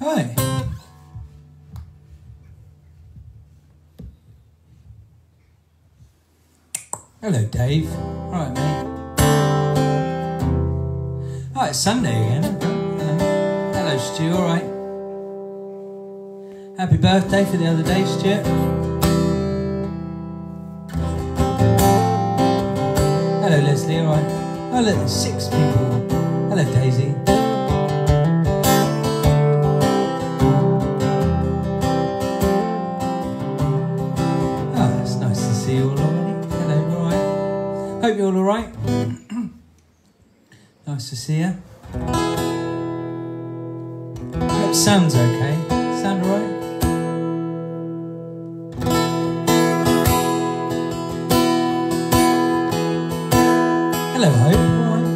Hi. Hello, Dave. Right, mate. Oh, it's Sunday again. Hello, Stu. All right. Happy birthday for the other day, Stuart. Hello, Leslie. All right. Oh, look, six people. Hello, Daisy. You're all alright. nice to see you. Hope sounds okay. Sound alright? Hello, Hope. Right.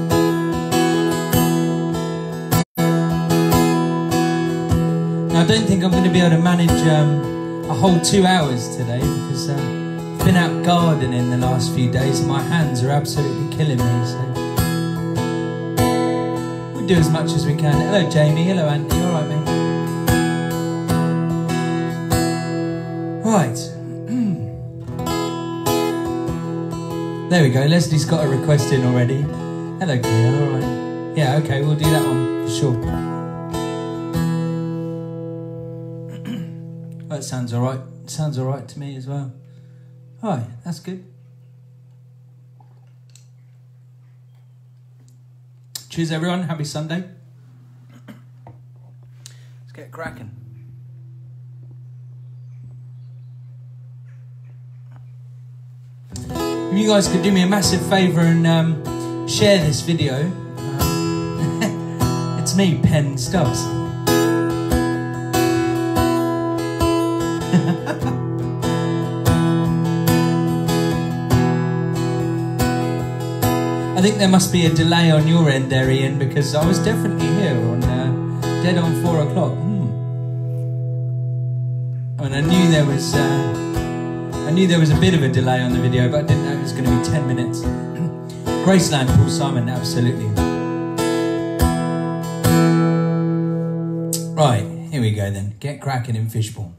Now, I don't think I'm going to be able to manage um, a whole two hours today because I've been out gardening the last few days and my hands are absolutely killing me. So we'll do as much as we can. Hello, Jamie. Hello, Andy. All right, mate. Right. There we go. Leslie's got a request in already. Hello, Claire. All right. Yeah, okay. We'll do that one for sure. That sounds all right. Sounds all right to me as well. All right, that's good. Cheers, everyone. Happy Sunday. Let's get cracking. If you guys could do me a massive favour and um, share this video. Um, it's me, Ben Stubbs. I think there must be a delay on your end there, Ian, because I was definitely here on uh, dead on four o'clock. Hmm. And I knew there was, uh, I knew there was a bit of a delay on the video, but I didn't know it was going to be ten minutes. Graceland, Paul Simon, absolutely. Right, here we go then. Get cracking in Fishbourne.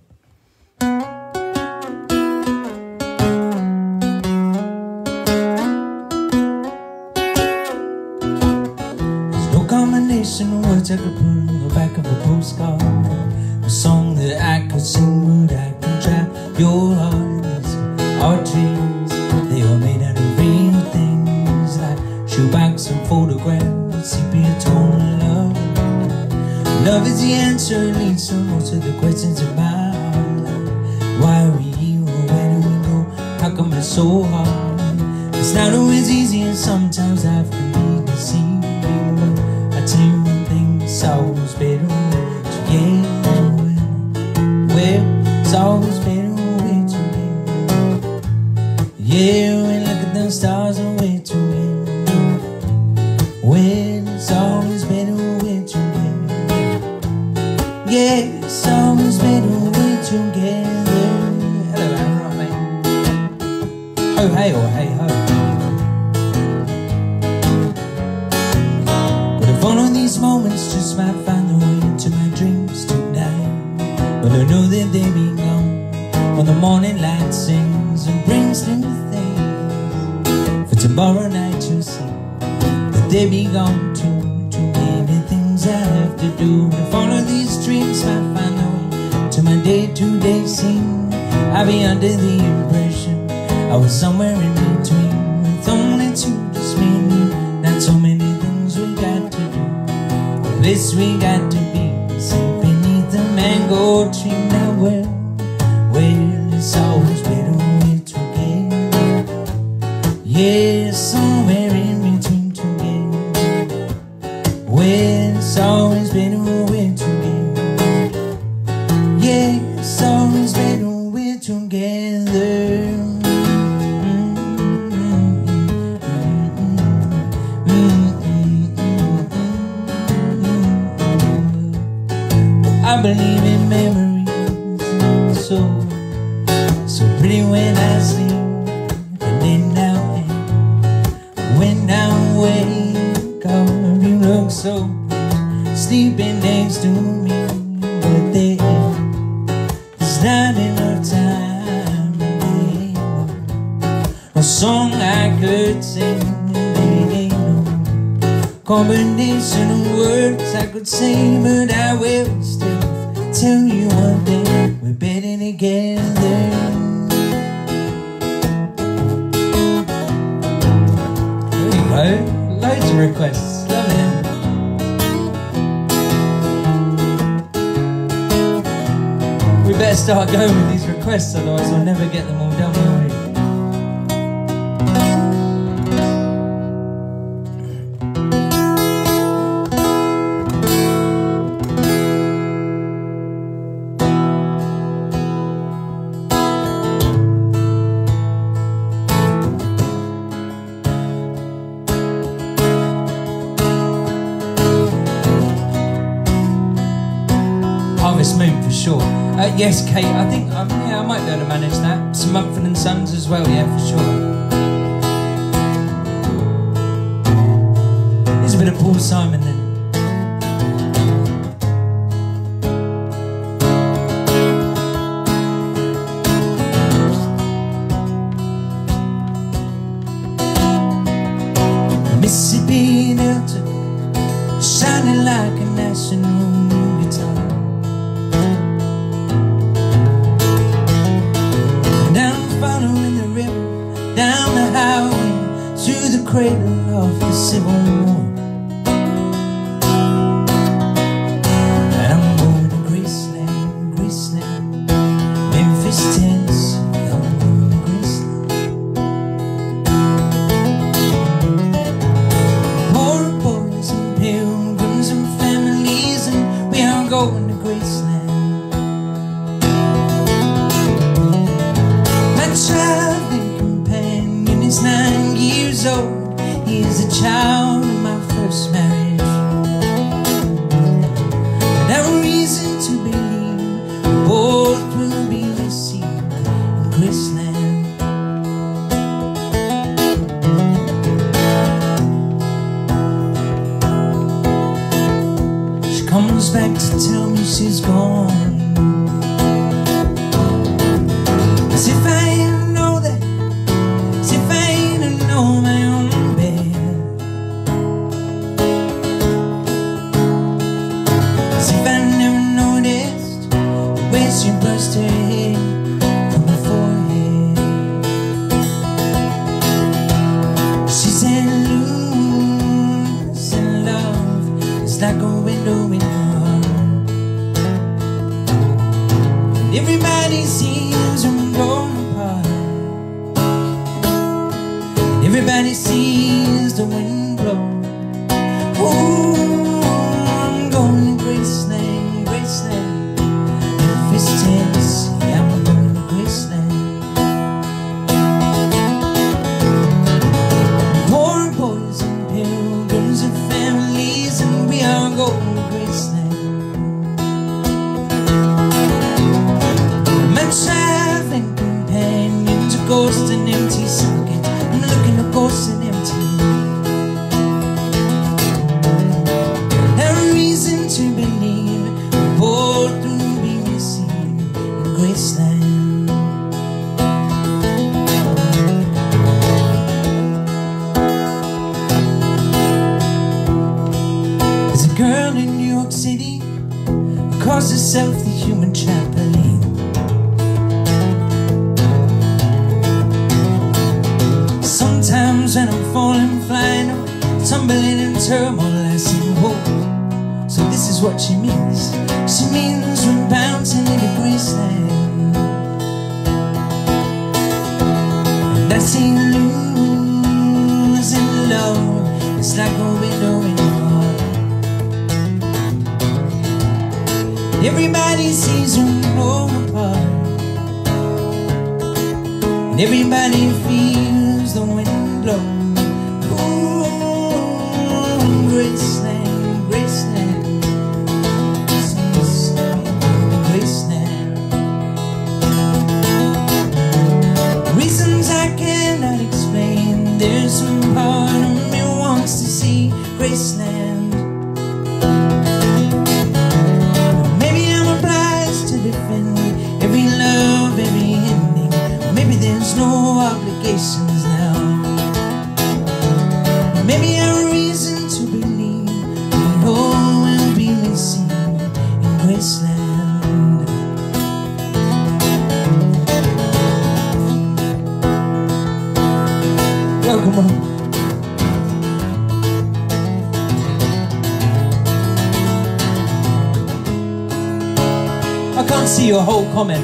And I'm following the river down the highway to the cradle of the Civil War.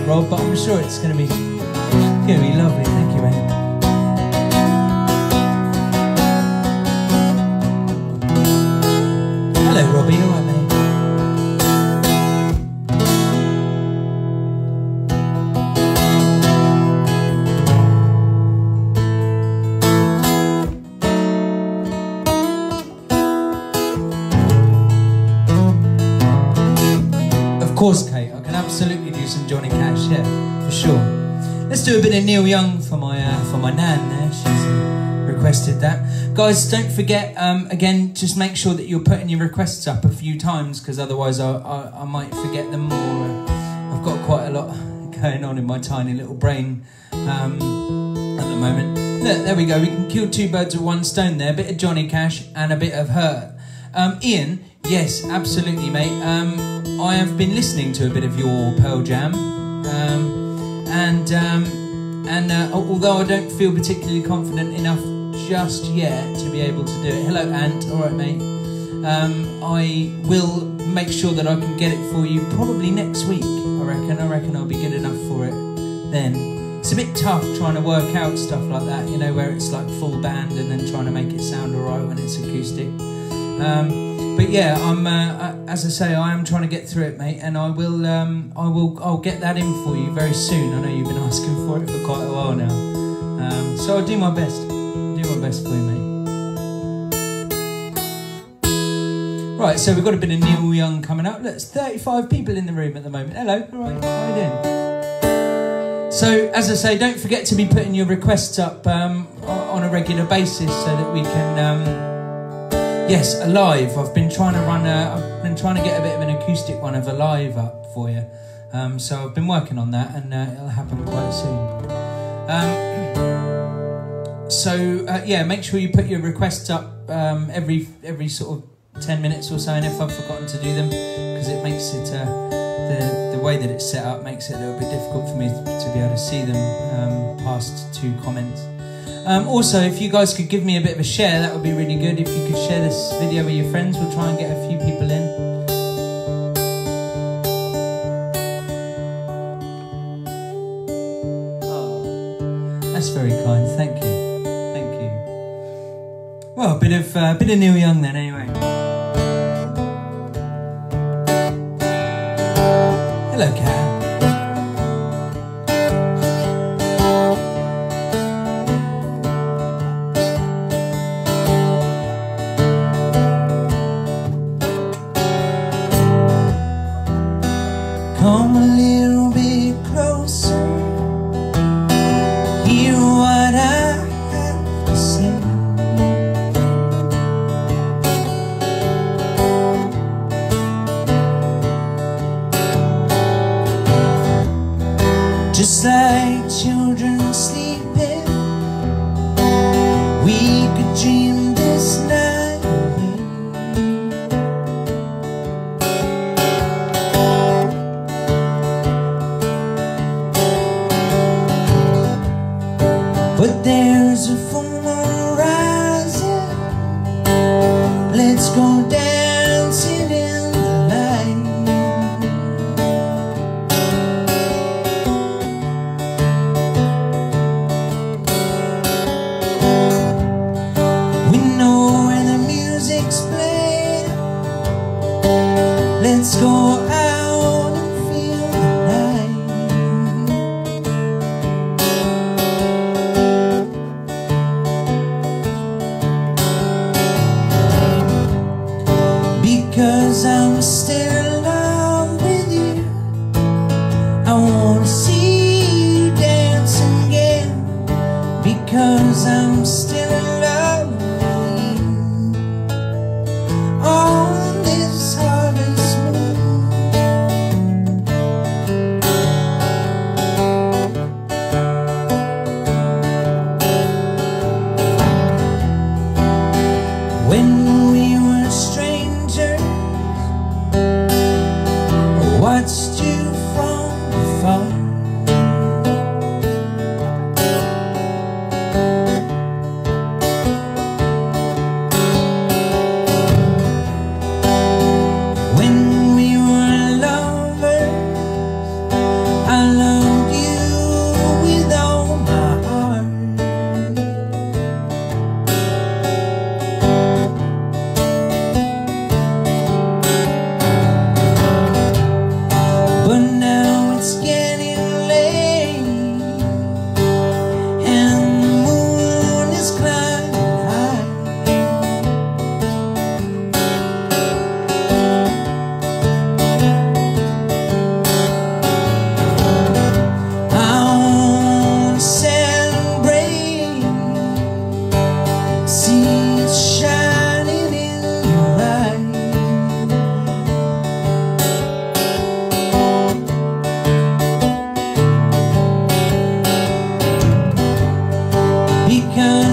Rob, but I'm sure it's going to be for my uh, for my nan there. She's requested that. Guys, don't forget. Um, again, just make sure that you're putting your requests up a few times because otherwise I, I, I might forget them. Or uh, I've got quite a lot going on in my tiny little brain um, at the moment. Look, there we go. We can kill two birds with one stone there. A bit of Johnny Cash and a bit of her. Um, Ian, yes, absolutely, mate. Um, I have been listening to a bit of your Pearl Jam, um, and um, and uh, although I don't feel particularly confident enough just yet to be able to do it. Hello, Ant. All right, mate. Um, I will make sure that I can get it for you probably next week. I reckon. I reckon I'll be good enough for it then. It's a bit tough trying to work out stuff like that, you know, where it's like full band and then trying to make it sound alright when it's acoustic. Um, but yeah, I'm uh, uh, as I say, I am trying to get through it, mate, and I will, um, I will, I'll get that in for you very soon. I know you've been asking for it for quite a while now, um, so I'll do my best. Do my best for you, mate. Right, so we've got a bit of Neil Young coming up. There's 35 people in the room at the moment. Hello, all right, how you doing? So, as I say, don't forget to be putting your requests up um, on a regular basis so that we can. Um, Yes, alive. I've been trying to run a. I've been trying to get a bit of an acoustic one of alive up for you. Um, so I've been working on that, and uh, it'll happen quite soon. Um, so uh, yeah, make sure you put your requests up um, every every sort of ten minutes or so, and if I've forgotten to do them, because it makes it uh, the the way that it's set up makes it a little bit difficult for me to be able to see them um, past two comments. Um, also, if you guys could give me a bit of a share, that would be really good. If you could share this video with your friends, we'll try and get a few people in. Oh, that's very kind. Thank you. Thank you. Well, a bit of uh, bit of Neil Young then, anyway. Hello, Cat.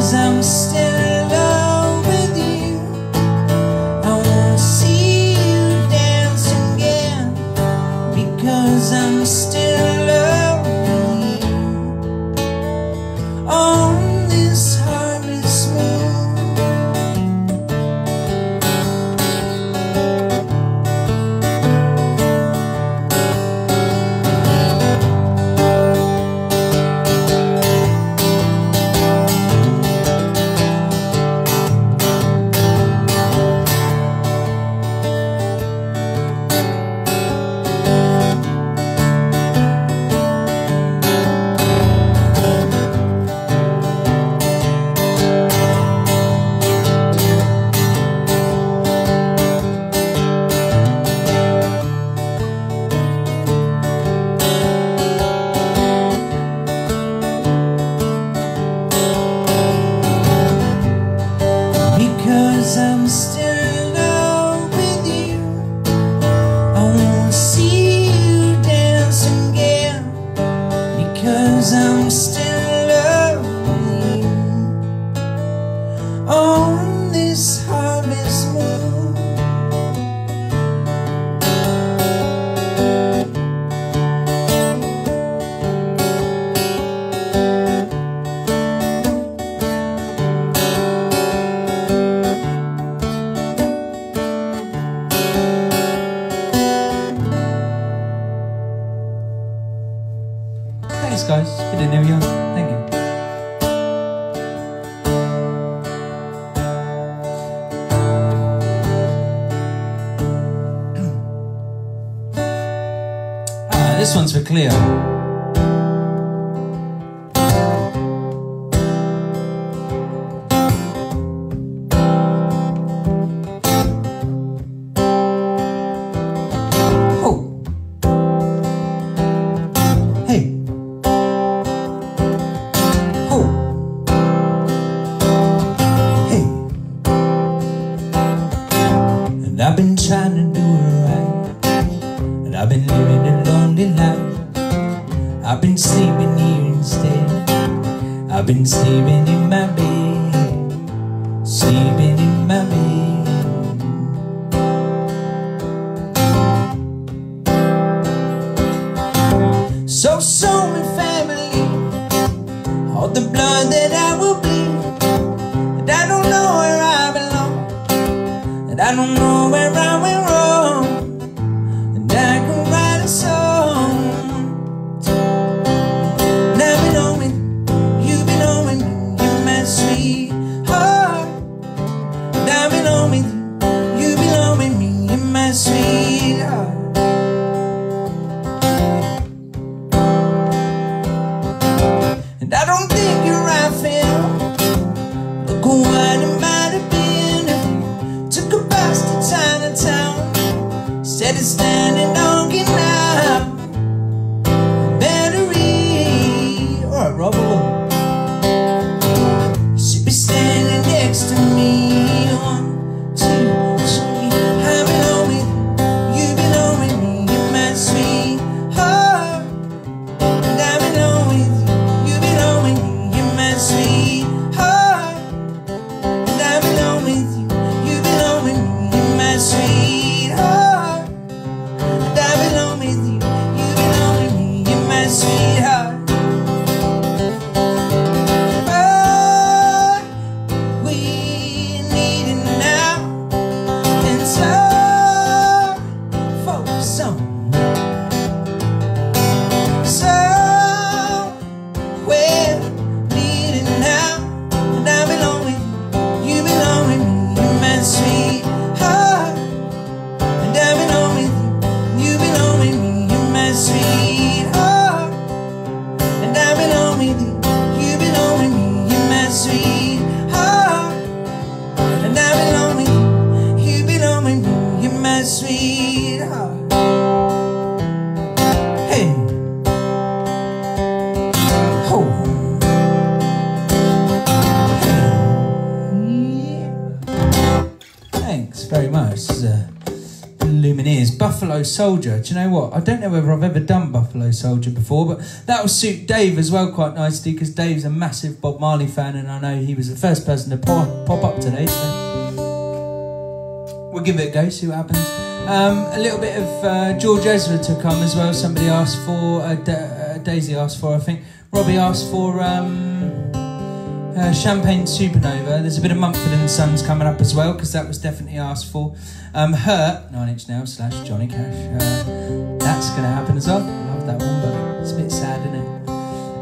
cause I'm this Soldier. Do you know what? I don't know whether I've ever done Buffalo Soldier before, but that will suit Dave as well quite nicely because Dave's a massive Bob Marley fan, and I know he was the first person to pop, pop up today. So we'll give it a go, see what happens. Um, a little bit of uh, George Ezra to come as well. Somebody asked for, uh, uh, Daisy asked for, I think. Robbie asked for. Um, uh, Champagne Supernova. There's a bit of Mumford and Sons coming up as well because that was definitely asked for. Um, Hurt, Nails slash Johnny Cash. Uh, that's going to happen as well. Love that one, but it's a bit sad, isn't it?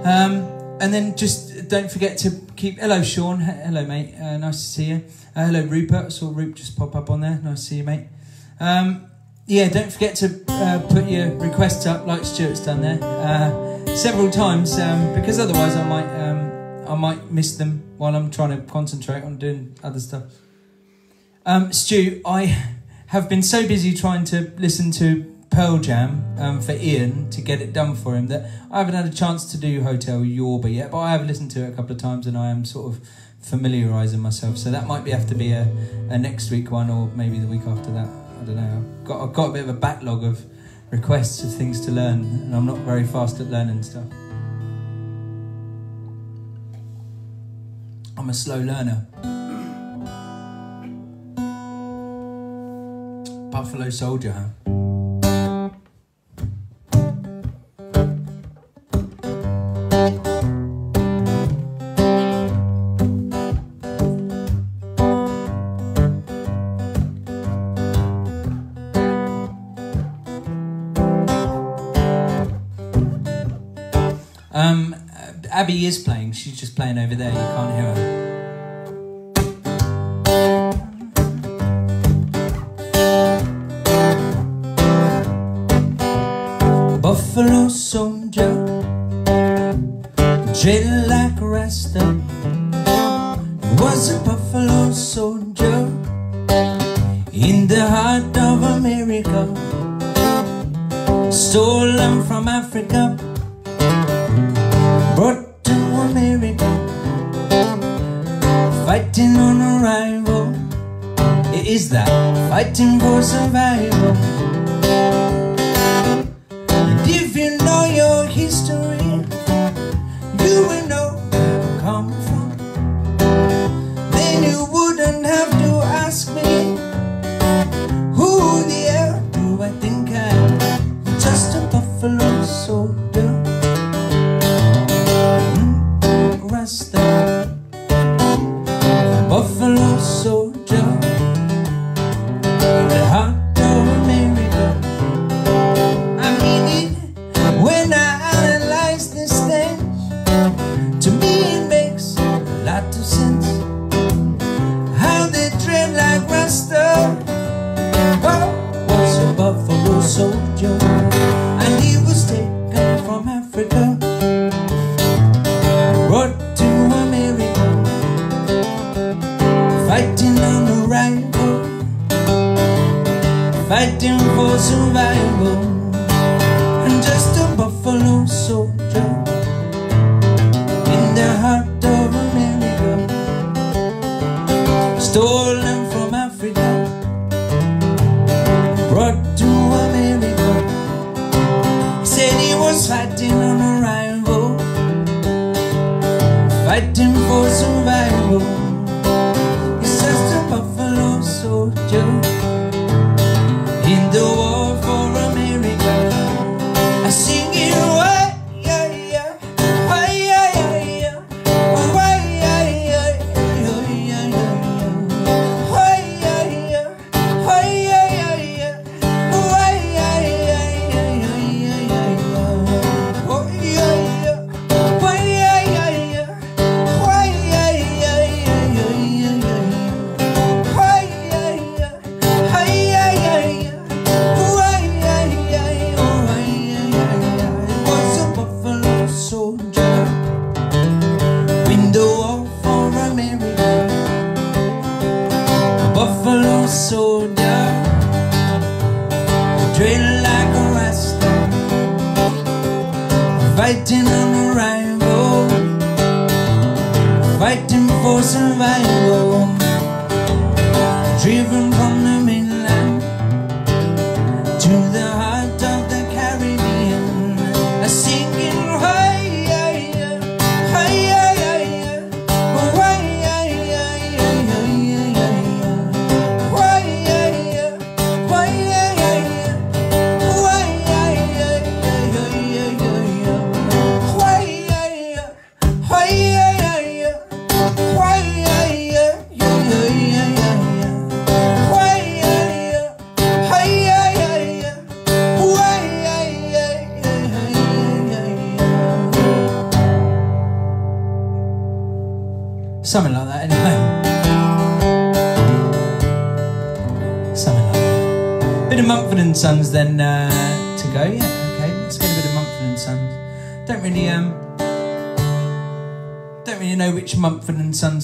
Um, and then just don't forget to keep. Hello, Sean. Hello, mate. Uh, nice to see you. Uh, hello, Rupert. I saw Rupert just pop up on there. Nice to see you, mate. Um, yeah, don't forget to uh, put your requests up like Stuart's done there uh, several times um, because otherwise I might um, I might miss them while I'm trying to concentrate on doing other stuff. Um, Stu, I have been so busy trying to listen to Pearl Jam um, for Ian to get it done for him that I haven't had a chance to do Hotel Yorba yet, but I have listened to it a couple of times and I am sort of familiarising myself. So that might be have to be a, a next week one or maybe the week after that. I don't know. I've got, I've got a bit of a backlog of requests of things to learn and I'm not very fast at learning stuff. I'm a slow learner. Buffalo Soldier, huh? Um, Abby is playing. She's just playing over there. You can't hear her. Jaded like Rasta.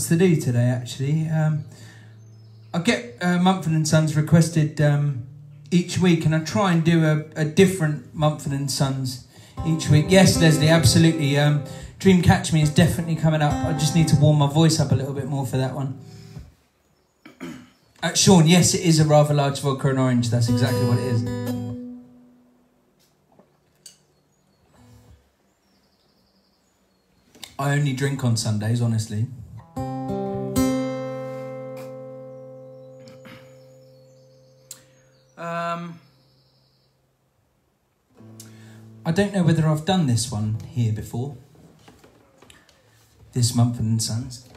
to do today, actually. Um, I get uh, Mumford and Sons requested um, each week, and I try and do a, a, different Mumford and Sons each week. Yes, Leslie, absolutely. Um, Dream Catch Me is definitely coming up. I just need to warm my voice up a little bit more for that one. Uh, Sean, yes, it is a rather large vodka and orange. That's exactly what it is. I only drink on Sundays, honestly. Um, I don't know whether I've done this one here before. This Mumford and Sons.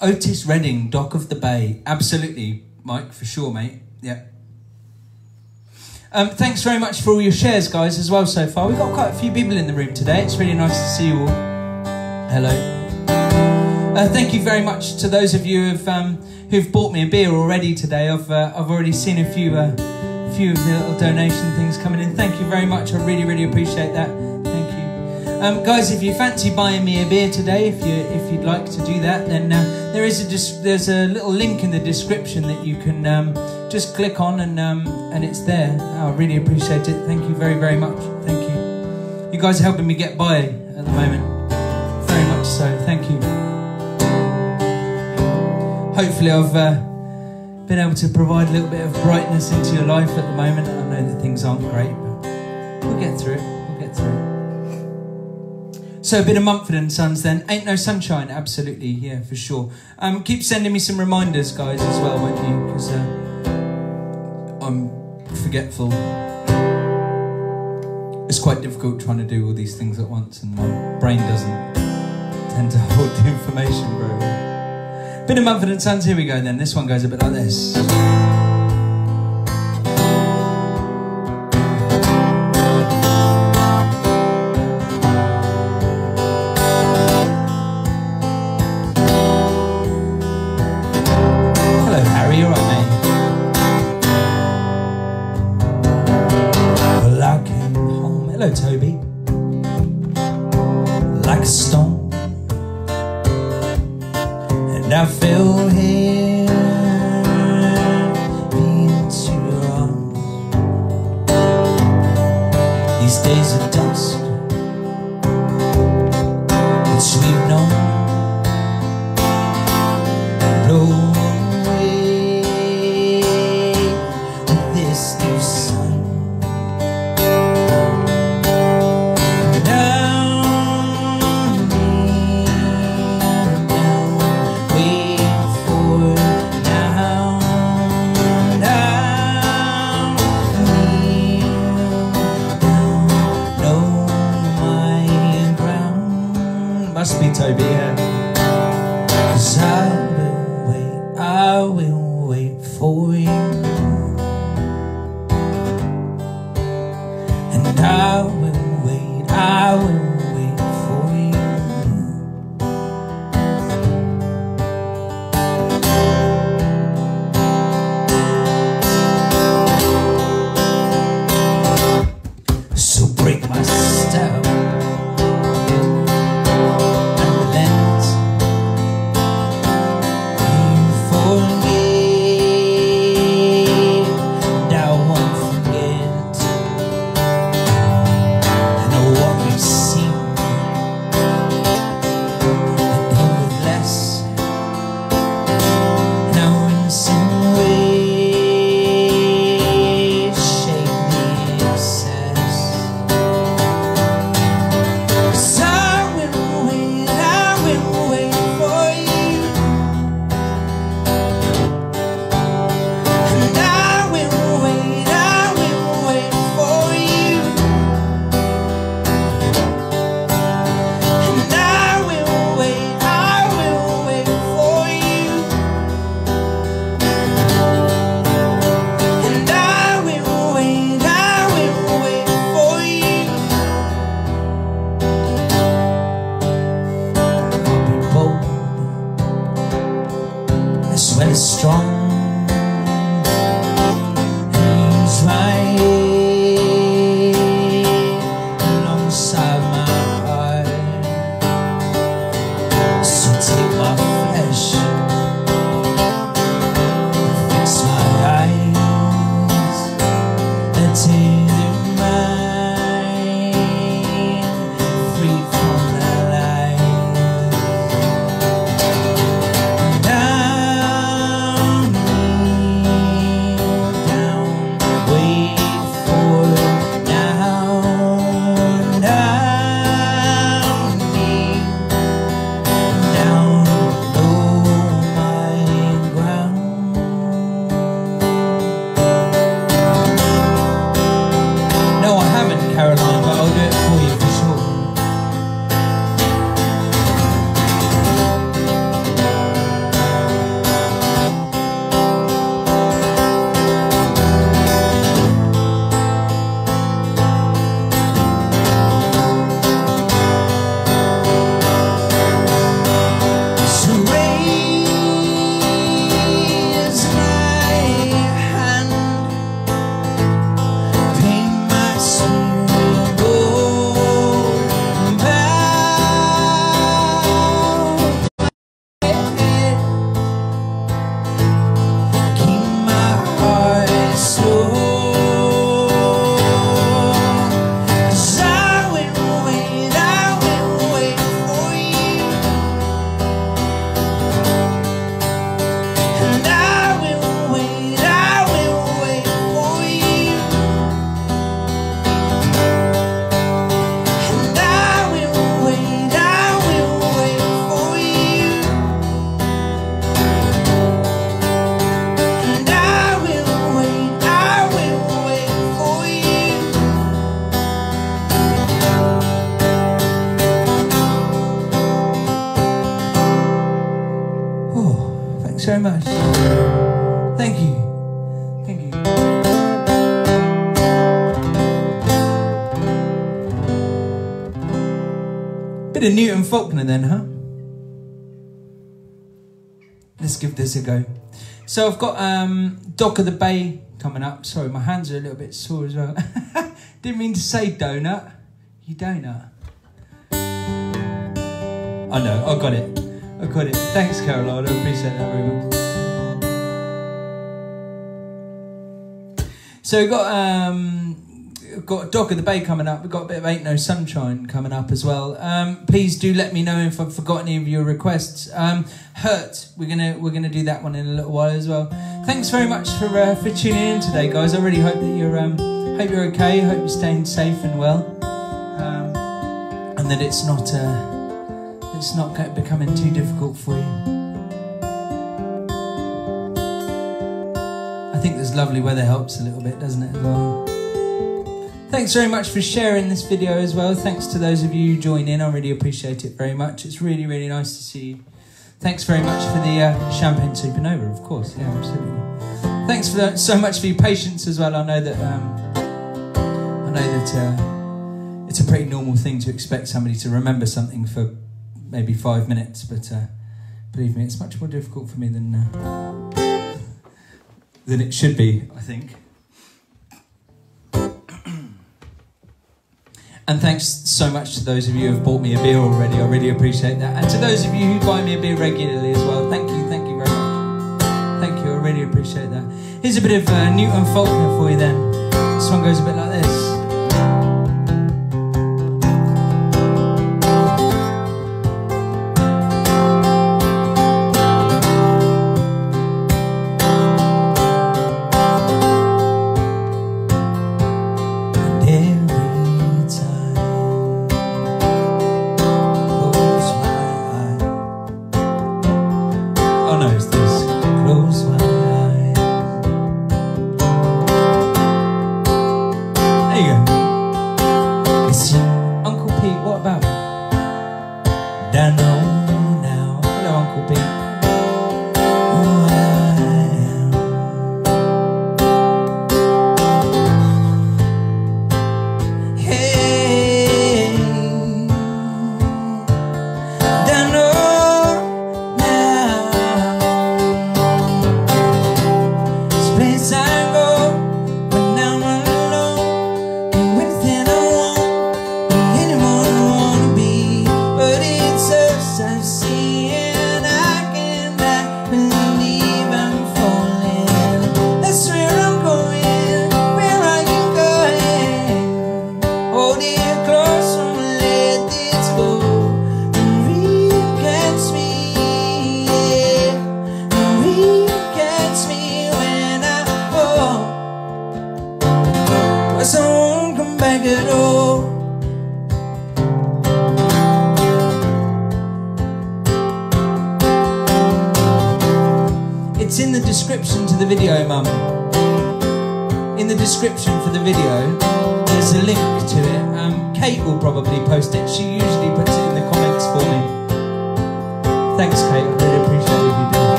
Otis Redding, Dock of the Bay. Absolutely, Mike, for sure, mate. Yeah. Um, thanks very much for all your shares, guys, as well so far. We've got quite a few people in the room today. It's really nice to see you all. Hello. Uh, thank you very much to those of you who have. Um, who've bought me a beer already today. I've uh, I've already seen a few uh, few of the little donation things coming in. Thank you very much. I really really appreciate that. Thank you, um, guys. If you fancy buying me a beer today, if you if you'd like to do that, then uh, there is a there's a little link in the description that you can um, just click on and um, and it's there. I really appreciate it. Thank you very very much. Thank you. You guys are helping me get by at the moment. Very much so. Thank you. Hopefully, I've uh, been able to provide a little bit of brightness into your life at the moment. I know that things aren't great, but we'll get through it. We'll get through it. So, a bit of Mumford and Sons then. Ain't no sunshine, absolutely, yeah, for sure. Um, keep sending me some reminders, guys, as well, won't you? Because uh, I'm forgetful. It's quite difficult trying to do all these things at once, and my brain doesn't tend to hold the information very well. Bit of Mumford and Sons, here we go then. This one goes a bit like this. Hello, Toby. Like a stone. Of Newton Faulkner then, huh? Let's give this a go. So I've got um, Dock of the Bay coming up. Sorry, my hands are a little bit sore as well. Didn't mean to say donut. You donut. I know, I got it. I got it. Thanks, Caroline. I appreciate that very much. So we've got um, got a Dock of the Bay coming up. We've got a bit of Ain't No Sunshine coming up as well. Um, please do let me know if I've forgotten any of your requests. Um, Hurt, we're gonna we're gonna do that one in a little while as well. Thanks very much for uh, for tuning in today, guys. I really hope that you're um, hope you're okay. Hope you're staying safe and well, um, and that it's not uh, it's not becoming too difficult for you. I think this lovely weather helps a little bit, doesn't it, as well? Thanks very much for sharing this video as well. Thanks to those of you who join in. I really appreciate it very much. It's really, really nice to see you. Thanks very much for the uh, champagne supernova, of course. Yeah, absolutely. Thanks for so much for your patience as well. I know that um, I know that uh, it's a pretty normal thing to expect somebody to remember something for maybe five minutes, but uh, believe me, it's much more difficult for me than. Uh, than it should be, I think. And thanks so much to those of you who have bought me a beer already. I really appreciate that. And to those of you who buy me a beer regularly as well, thank you, thank you very much. Thank you, I really appreciate that. Here's a bit of uh, Newton Faulkner for you then. This one goes a bit like this.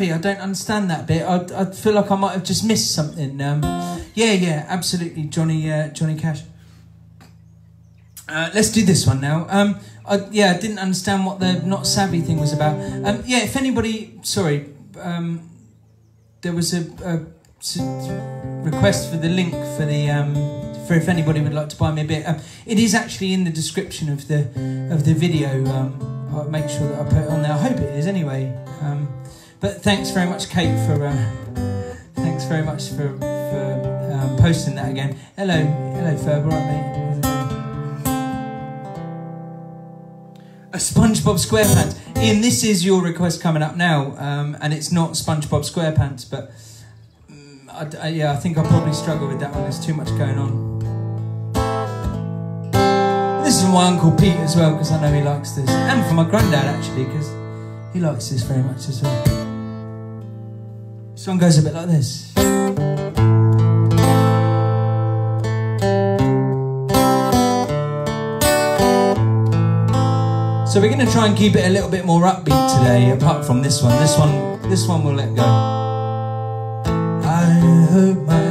I don't understand that bit. I, I feel like I might have just missed something. Um, yeah, yeah, absolutely, Johnny, uh, Johnny Cash. Uh, let's do this one now. Um, I, yeah, I didn't understand what the not savvy thing was about. Um, yeah, if anybody, sorry, um, there was a, a request for the link for the um, for if anybody would like to buy me a bit. Um, it is actually in the description of the of the video. Um, I'll make sure that I put it on there. I hope it is anyway. Um, but thanks very much, Kate, for uh, thanks very much for for um, posting that again. Hello, hello, Ferb. Right. A SpongeBob SquarePants. Ian, this is your request coming up now, um, and it's not SpongeBob SquarePants, but um, I, I, yeah, I think I'll probably struggle with that one. There's too much going on. This is my Uncle Pete as well, because I know he likes this. And for my granddad, actually, because he likes this very much as well. One goes a bit like this. So we're going to try and keep it a little bit more upbeat today, apart from this one. This one, this one we'll let go. I myself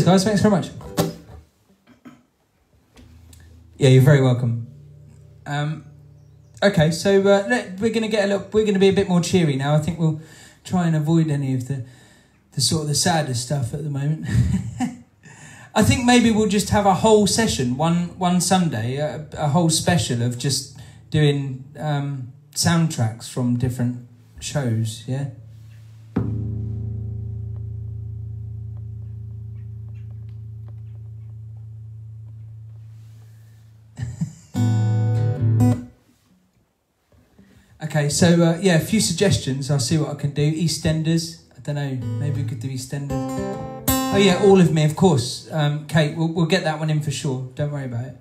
Cheers, guys. Thanks very much. Yeah, you're very welcome. Um, okay, so uh, let, we're going to get a little. We're going to be a bit more cheery now. I think we'll try and avoid any of the the sort of the sadder stuff at the moment. I think maybe we'll just have a whole session one one Sunday, a, a whole special of just doing um, soundtracks from different shows. Yeah. So uh, yeah, a few suggestions. I'll see what I can do. EastEnders. I don't know. Maybe we could do EastEnders. Oh yeah, all of me, of course. Um, Kate, we'll, we'll get that one in for sure. Don't worry about it.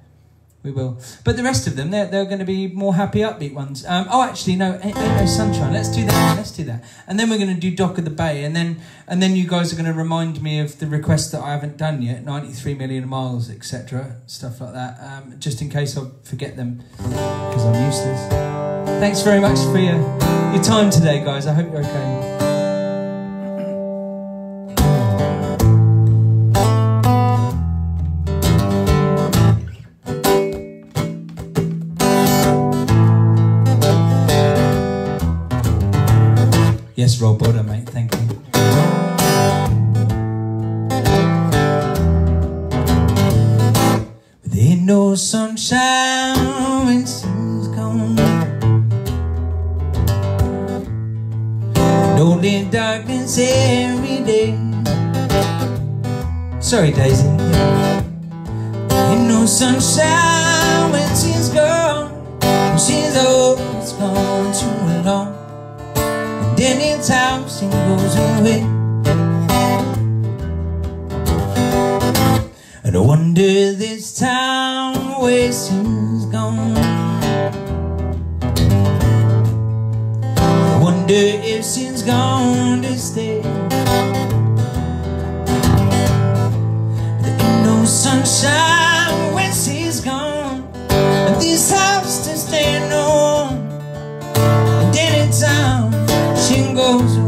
We will. But the rest of them, they're, they're going to be more happy, upbeat ones. Um, oh, actually, no, ain't, ain't no sunshine. Let's do that. Let's do that. And then we're going to do Dock of the Bay, and then and then you guys are going to remind me of the request that I haven't done yet, 93 million miles, etc., stuff like that. Um, just in case I forget them, because I'm useless. Thanks very much for your, your time today, guys. I hope you're okay. Yes, Rob Butter, mate. Thank you. There no sunshine when sun's gone. Lonely darkness every day. Sorry, Daisy. Ain't no sunshine when she's gone. She's always gone too. And anytime she goes away. And I wonder this time where she's gone. I wonder if she's gone to stay There ain't no sunshine when she's gone And this house to stand on And she goes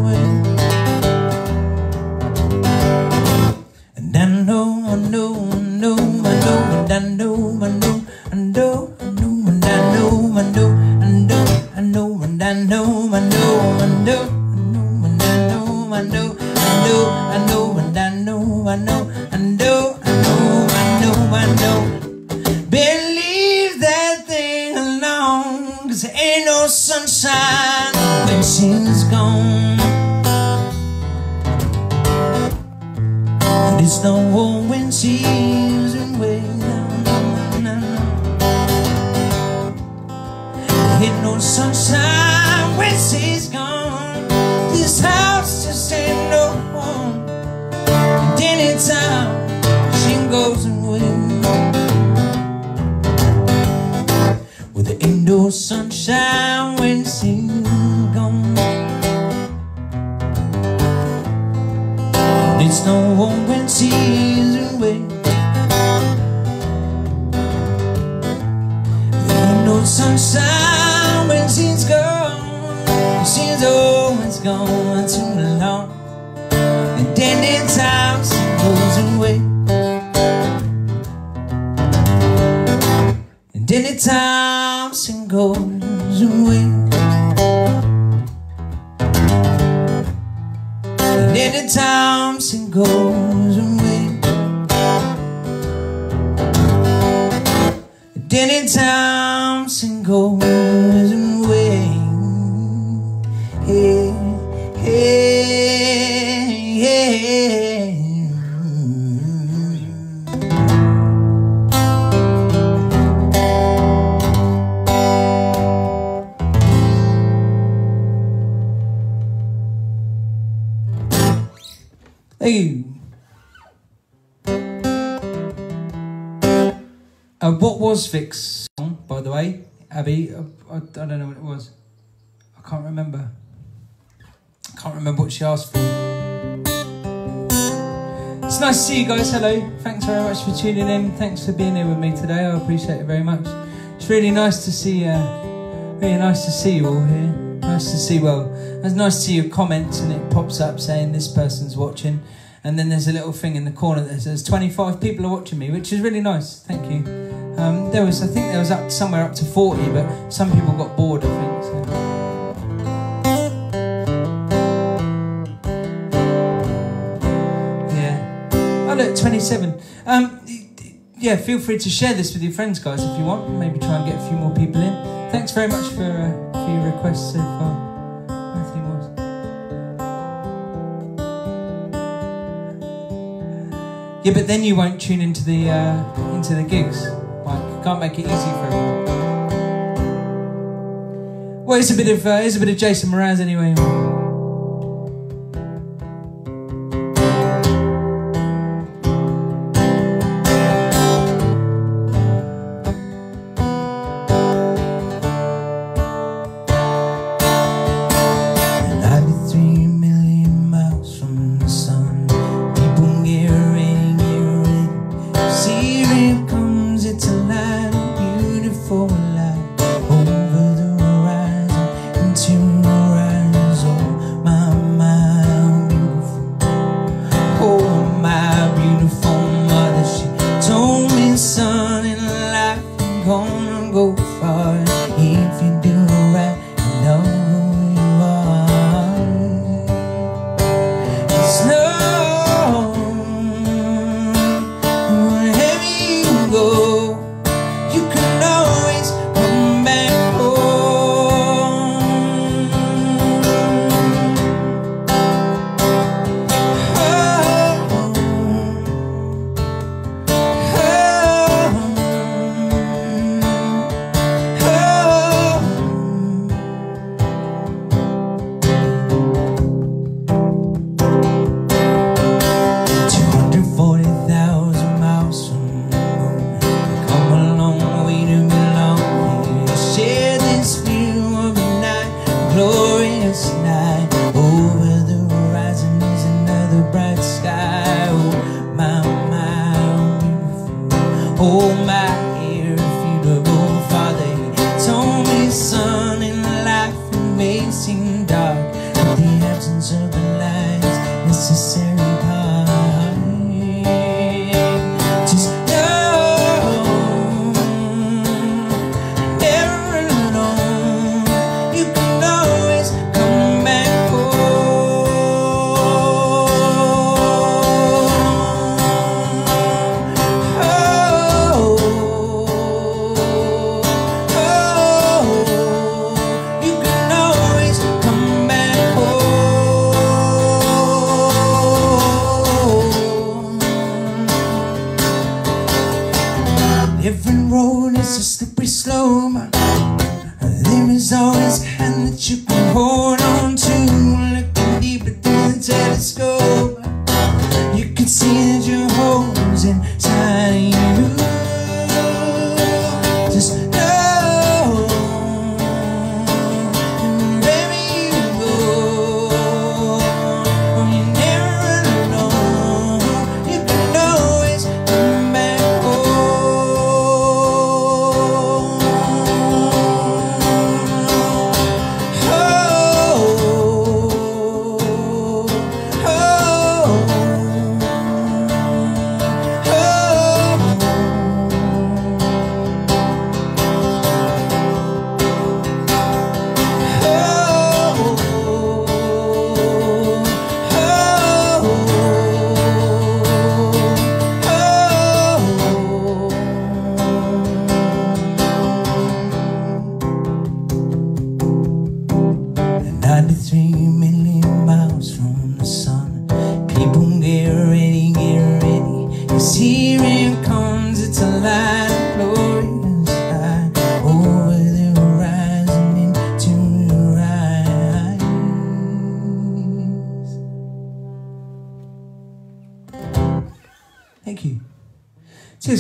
gone too long And anytime she goes away And anytime she goes away And anytime she goes away And she goes away Was song, by the way, Abby? I, I don't know what it was. I can't remember. I can't remember what she asked for. It's nice to see you guys. Hello. Thanks very much for tuning in. Thanks for being here with me today. I appreciate it very much. It's really nice to see. Uh, really nice to see you all here. Nice to see. Well, it's nice to see your comments, and it pops up saying this person's watching, and then there's a little thing in the corner that says 25 people are watching me, which is really nice. Thank you. Um, there was, I think, there was up somewhere up to forty, but some people got bored. I think. So. Yeah. Oh look, twenty-seven. Um, yeah, feel free to share this with your friends, guys, if you want. Maybe try and get a few more people in. Thanks very much for, uh, for your requests so far. Yeah, but then you won't tune into the uh, into the gigs. Like, can't make it easy for everyone. Well, it's a bit of uh, it's a bit of Jason Mraz anyway.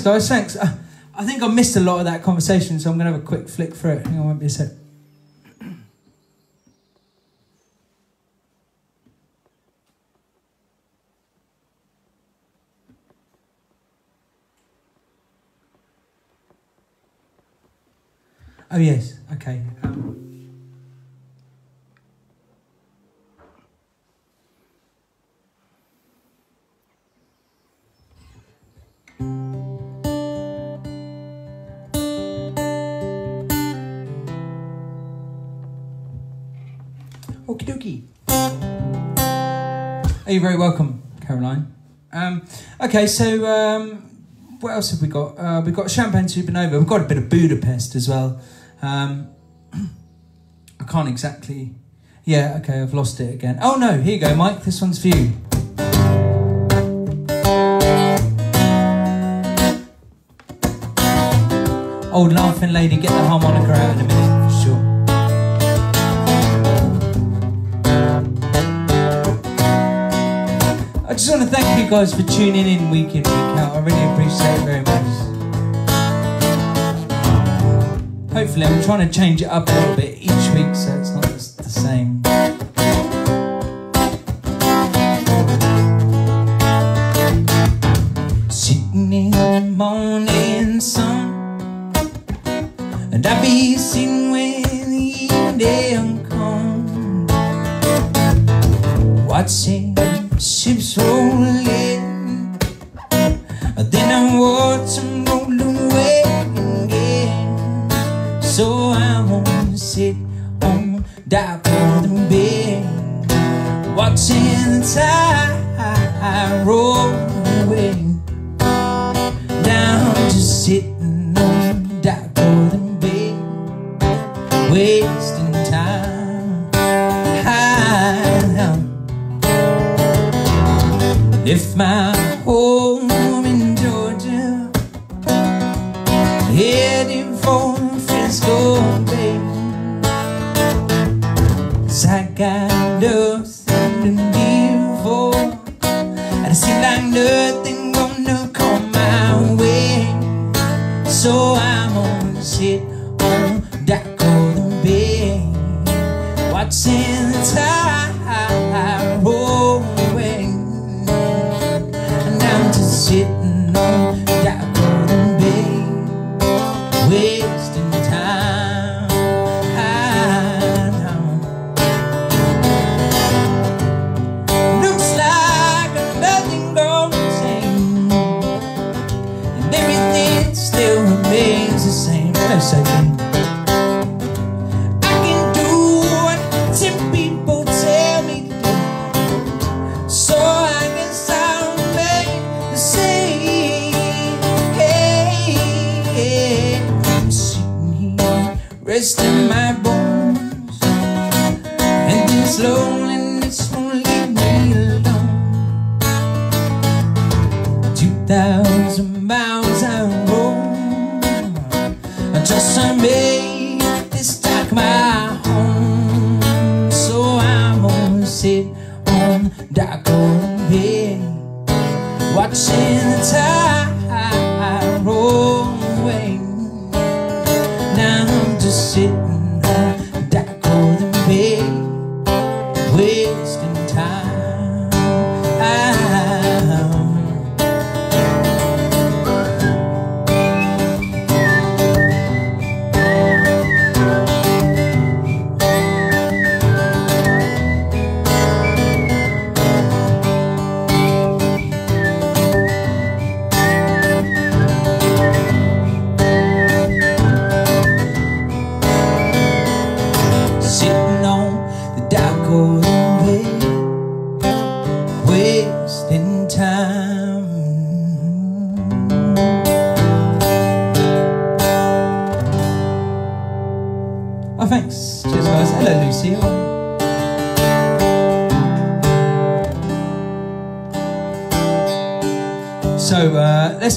Guys. Thanks. Uh, I think I missed a lot of that conversation, so I'm going to have a quick flick through it. Hang on, won't be a sec. Are you very welcome, Caroline? Um, okay, so um, what else have we got? Uh, we've got Champagne Supernova. We've got a bit of Budapest as well. Um, I can't exactly. Yeah, okay, I've lost it again. Oh no, here you go, Mike. This one's for you. Old laughing lady, get the harmonica out in a minute just want to thank you guys for tuning in week in, week out. I really appreciate it very much. Hopefully, I'm trying to change it up a little bit each week so it's not the same.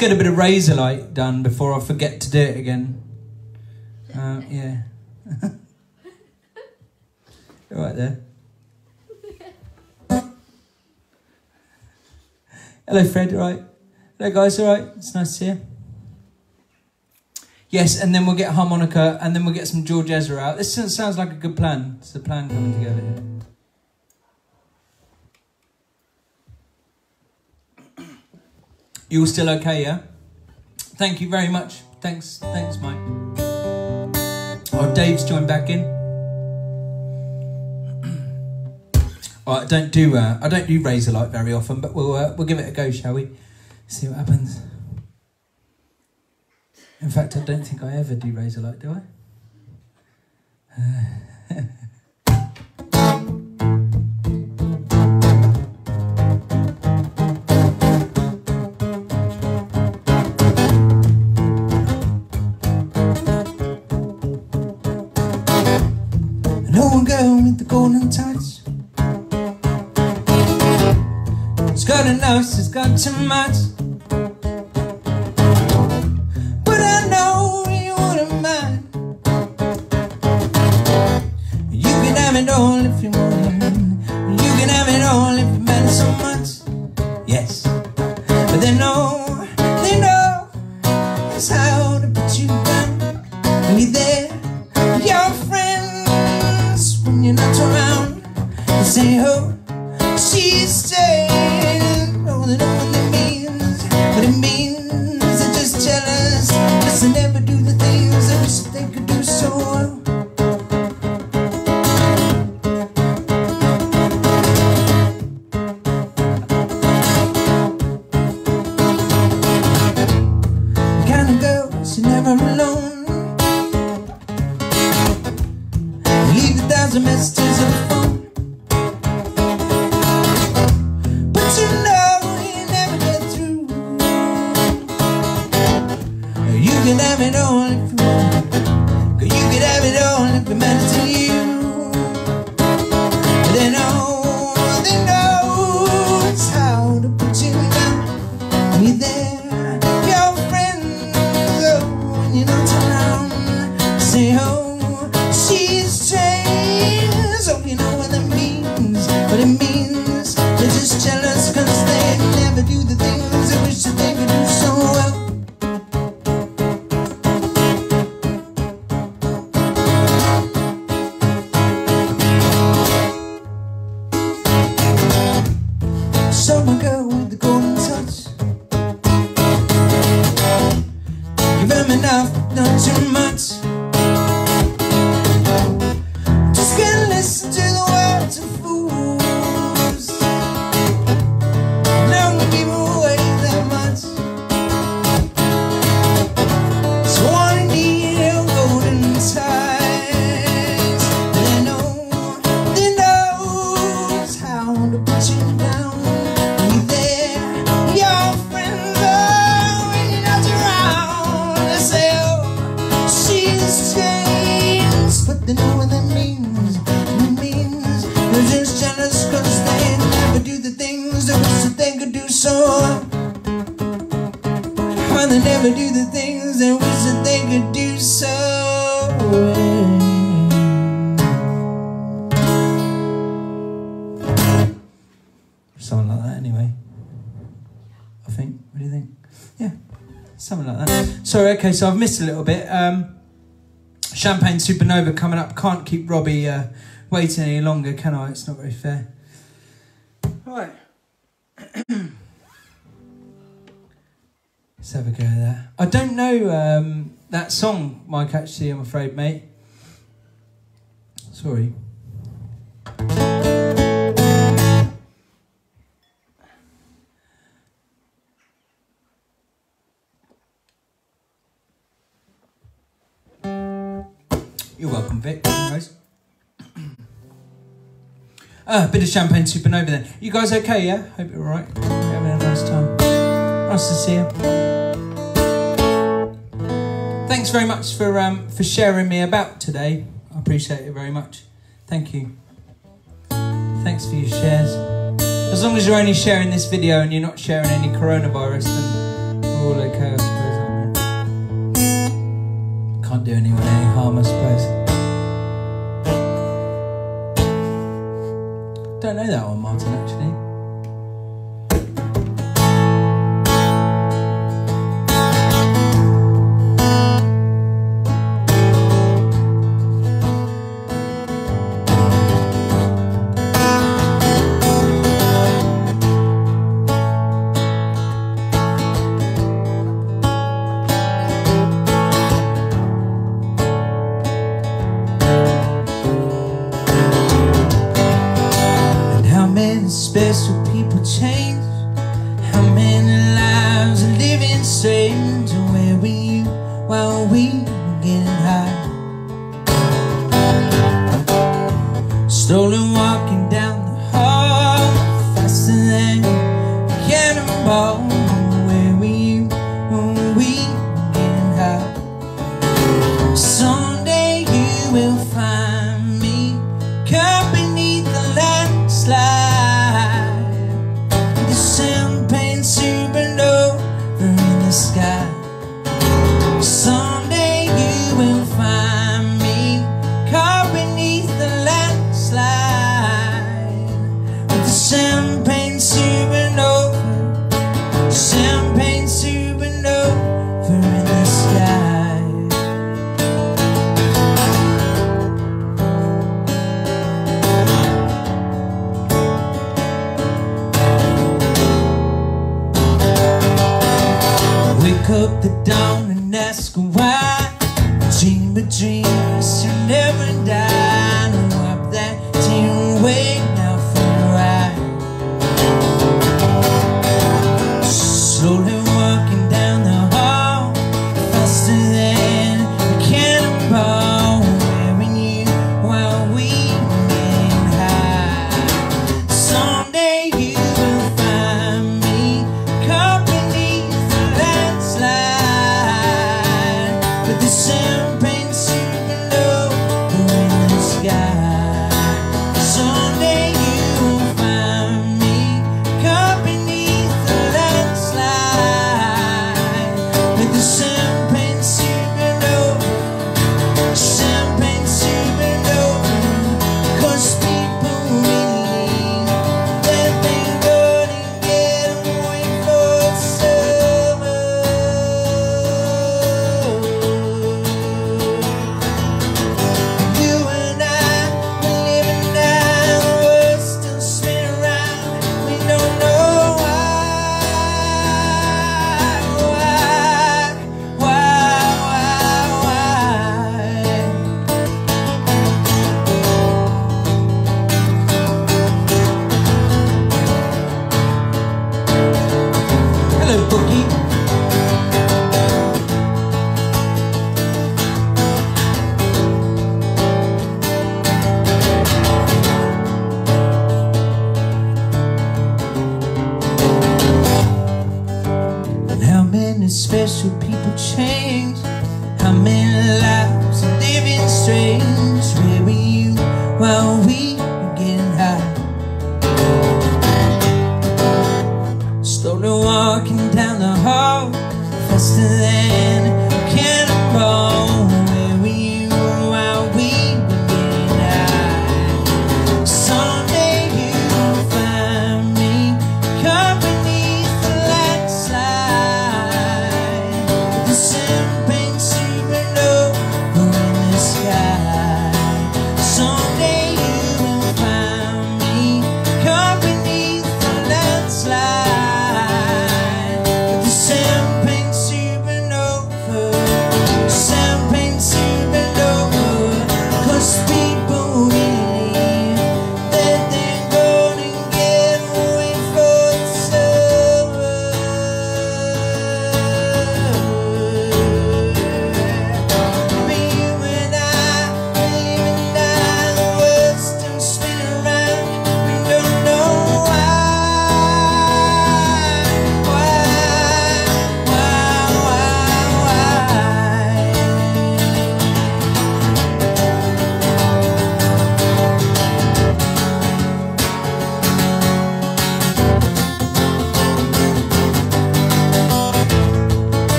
Get a bit of Razorlight done before I forget to do it again. Uh, yeah. Right there. Hello, Fred. All right. Hello, guys. All right. It's nice to see you. Yes, and then we'll get harmonica, and then we'll get some George Ezra out. This sounds like a good plan. It's a plan coming together You all still okay? Yeah. Thank you very much. Thanks. Thanks, Mike. Oh, Dave's joined back in. All right, I don't do uh, I don't do Razorlight very often, but we'll uh, we'll give it a go, shall we? See what happens. In fact, I don't think I ever do Razorlight, do I? girl with the golden touch. She's got enough, she's got too much. You. okay, so I've missed a little bit. Um, Champagne Supernova coming up. Can't keep Robbie uh, waiting any longer, can I? It's not very fair. All right. Let's have a go there. I don't know um, that song, Mike, actually, I'm afraid, mate. Ah, a bit of champagne supernova then. You guys okay, yeah? Hope you're alright. Having a nice time. Nice to see you. Thanks very much for, um, for sharing me about today. I appreciate it very much. Thank you. Thanks for your shares. As long as you're only sharing this video and you're not sharing any coronavirus, then we're all okay, I suppose. Can't do anyone any harm, I suppose. 带来点毛子奶去。Stolen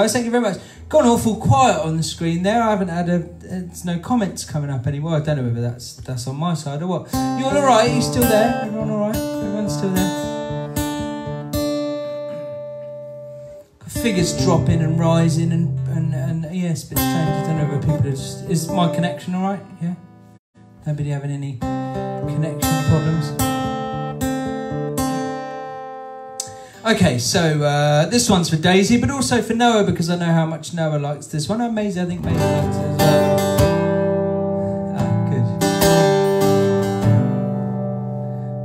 guys. Thank you very much. Gone awful quiet on the screen there. I haven't had a. There's no comments coming up anymore. I don't know whether that's that's on my side or what. You all alright? You still there? Everyone alright? Everyone's still there. Figures dropping and rising and and and yes, but it's strange. I don't know whether people are just. Is my connection alright? Yeah. Nobody having any connection problems. Okay, so uh, this one's for Daisy, but also for Noah because I know how much Noah likes this one. And Maisie, I think Maisie likes it as well. Ah, good.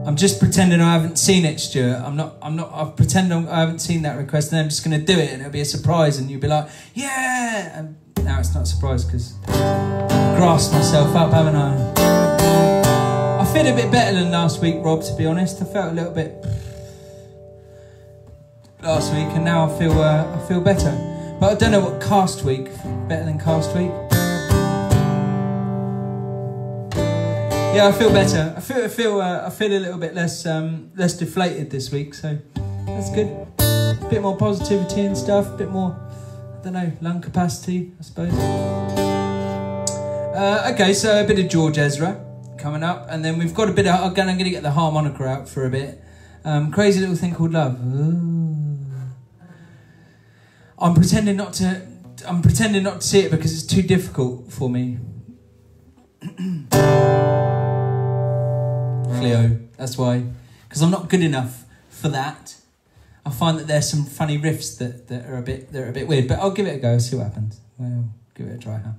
I'm just pretending I haven't seen it, Stuart. I'm not. I'm not. I've pretending I haven't seen that request, and I'm just going to do it, and it'll be a surprise, and you'll be like, "Yeah!" And now it's not a surprise because I've grasped myself up, haven't I? I feel a bit better than last week, Rob. To be honest, I felt a little bit last week, and now I feel. Uh, I feel better, but I don't know what cast week better than cast week. Yeah, I feel better. I feel I feel uh, I feel a little bit less um, less deflated this week, so that's good. A bit more positivity and stuff. A bit more, I don't know, lung capacity, I suppose. Uh, okay, so a bit of George Ezra coming up, and then we've got a bit of. Again, I'm going to get the harmonica out for a bit. Um, crazy little thing called love. Ooh. I'm pretending not to. I'm pretending not to see it because it's too difficult for me. Cleo. That's why, because I'm not good enough for that. I find that there's some funny riffs that, that are a bit that are a bit weird, but I'll give it a go. See what happens. Well, give it a try, huh?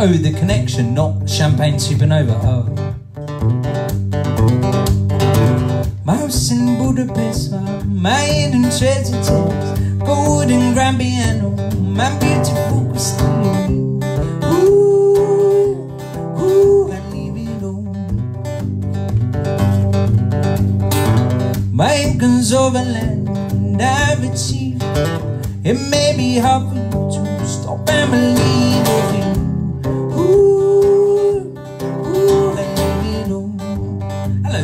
Oh, the connection, not Champagne Supernova. Oh. Mouse in Budapest, my hidden treasure grand piano, my beautiful. My overland, I've achieved. It may be hard for you to stop and believe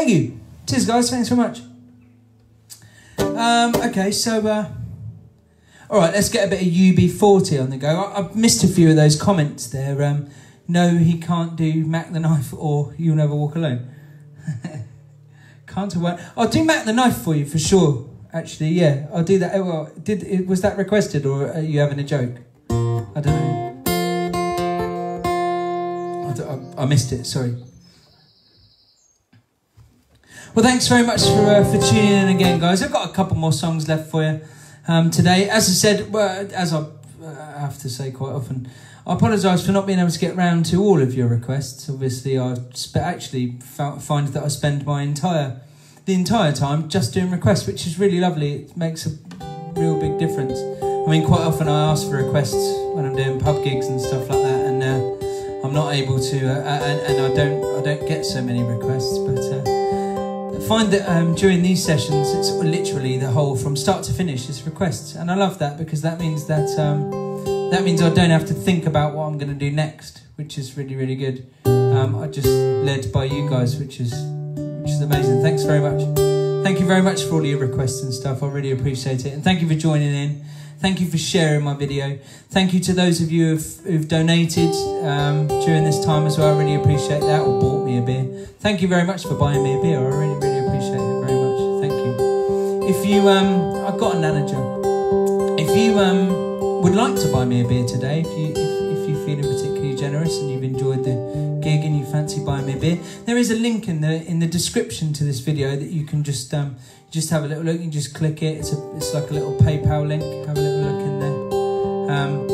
Thank you. Cheers, guys. Thanks very much. Um, okay, so uh, all right, let's get a bit of UB40 on the go. I, I've missed a few of those comments there. Um, no, he can't do Mac the Knife or You'll Never Walk Alone. Can't work. I'll do Mac the Knife for you for sure. Actually, yeah, I'll do that. Well, did it, was that requested or are you having a joke? I don't know. I, I missed it. Sorry. Well, thanks very much for uh, for tuning in again, guys. I've got a couple more songs left for you um, today. As I said, well, as I uh, have to say quite often, I apologise for not being able to get round to all of your requests. Obviously, I actually find that I spend my entire the entire time just doing requests, which is really lovely. It makes a real big difference. I mean, quite often I ask for requests when I'm doing pub gigs and stuff like that, and uh, I'm not able to, uh, and, and, I don't I don't get so many requests, but. Find that um, during these sessions, it's literally the whole from start to finish is requests, and I love that because that means that um, that means I don't have to think about what I'm going to do next, which is really really good. Um, I just led by you guys, which is which is amazing. Thanks very much. Thank you very much for all your requests and stuff. I really appreciate it, and thank you for joining in. Thank you for sharing my video. Thank you to those of you who've, who've donated um, during this time as well. I really appreciate that, or bought me a beer. Thank you very much for buying me a beer. I really, really appreciate it very much. Thank you. If you, um, I've got an manager. If you um, would like to buy me a beer today, if you, if, if you're feeling particularly generous and you've enjoyed the gig and you fancy buying beer, there is a link in the in the description to this video that you can just um, just have a little look. You just click it. It's a it's like a little PayPal link. Have a little look in there. Um,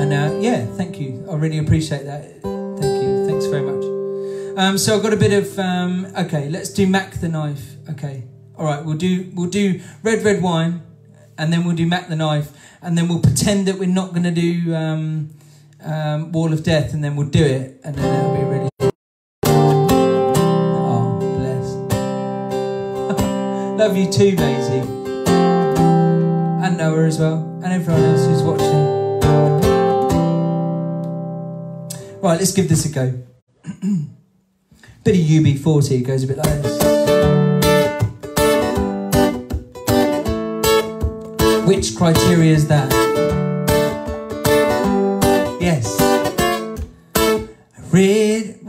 and uh, yeah, thank you. I really appreciate that. Thank you. Thanks very much. Um, so I've got a bit of um, okay. Let's do Mac the knife. Okay. All right. We'll do we'll do red red wine, and then we'll do Mac the knife, and then we'll pretend that we're not going to do um, um, Wall of Death, and then we'll do it, and then that'll be really. Love you too, Maisie, and Noah as well, and everyone else who's watching. Right, let's give this a go. Bit of UB40 goes a bit like this. Which criteria is that? Yes. Red,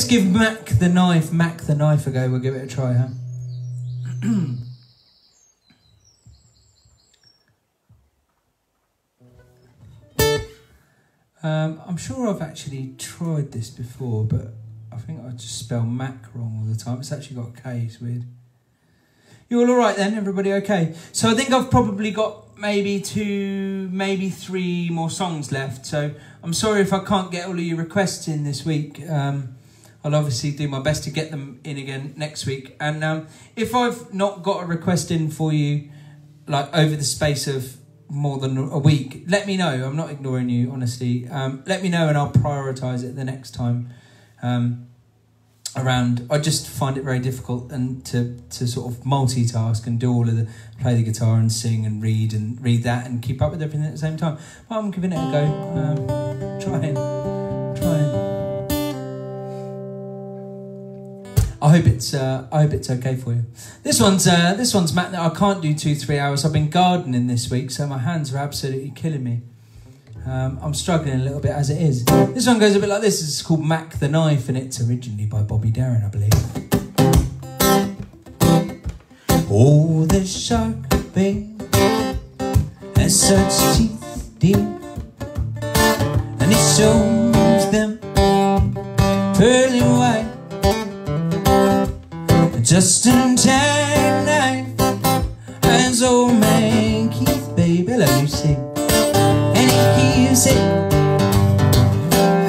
let's give Mac the knife, Mac the knife a go. We'll give it a try, huh? um, I'm sure I've actually tried this before, but I think I just spell Mac wrong all the time. It's actually got a K. It's weird. You all all right then? Everybody okay? So I think I've probably got maybe two, maybe three more songs left. So I'm sorry if I can't get all of your requests in this week. Um, I'll obviously do my best to get them in again next week. And um, if I've not got a request in for you, like over the space of more than a week, let me know. I'm not ignoring you, honestly. Um, let me know and I'll prioritise it the next time. Um, around I just find it very difficult and to to sort of multitask and do all of the play the guitar and sing and read and read that and keep up with everything at the same time. But I'm giving it a go. Um, trying. I hope it's uh, I hope it's okay for you. This one's uh, this one's Matt. I can't do two three hours. I've been gardening this week, so my hands are absolutely killing me. Um, I'm struggling a little bit as it is. This one goes a bit like this. It's called Mac the Knife, and it's originally by Bobby Darin, I believe. Oh, the shark bait has such teeth deep, and it shows them pearly white. Just in time, knife has old man Keith, baby, let you see keeps it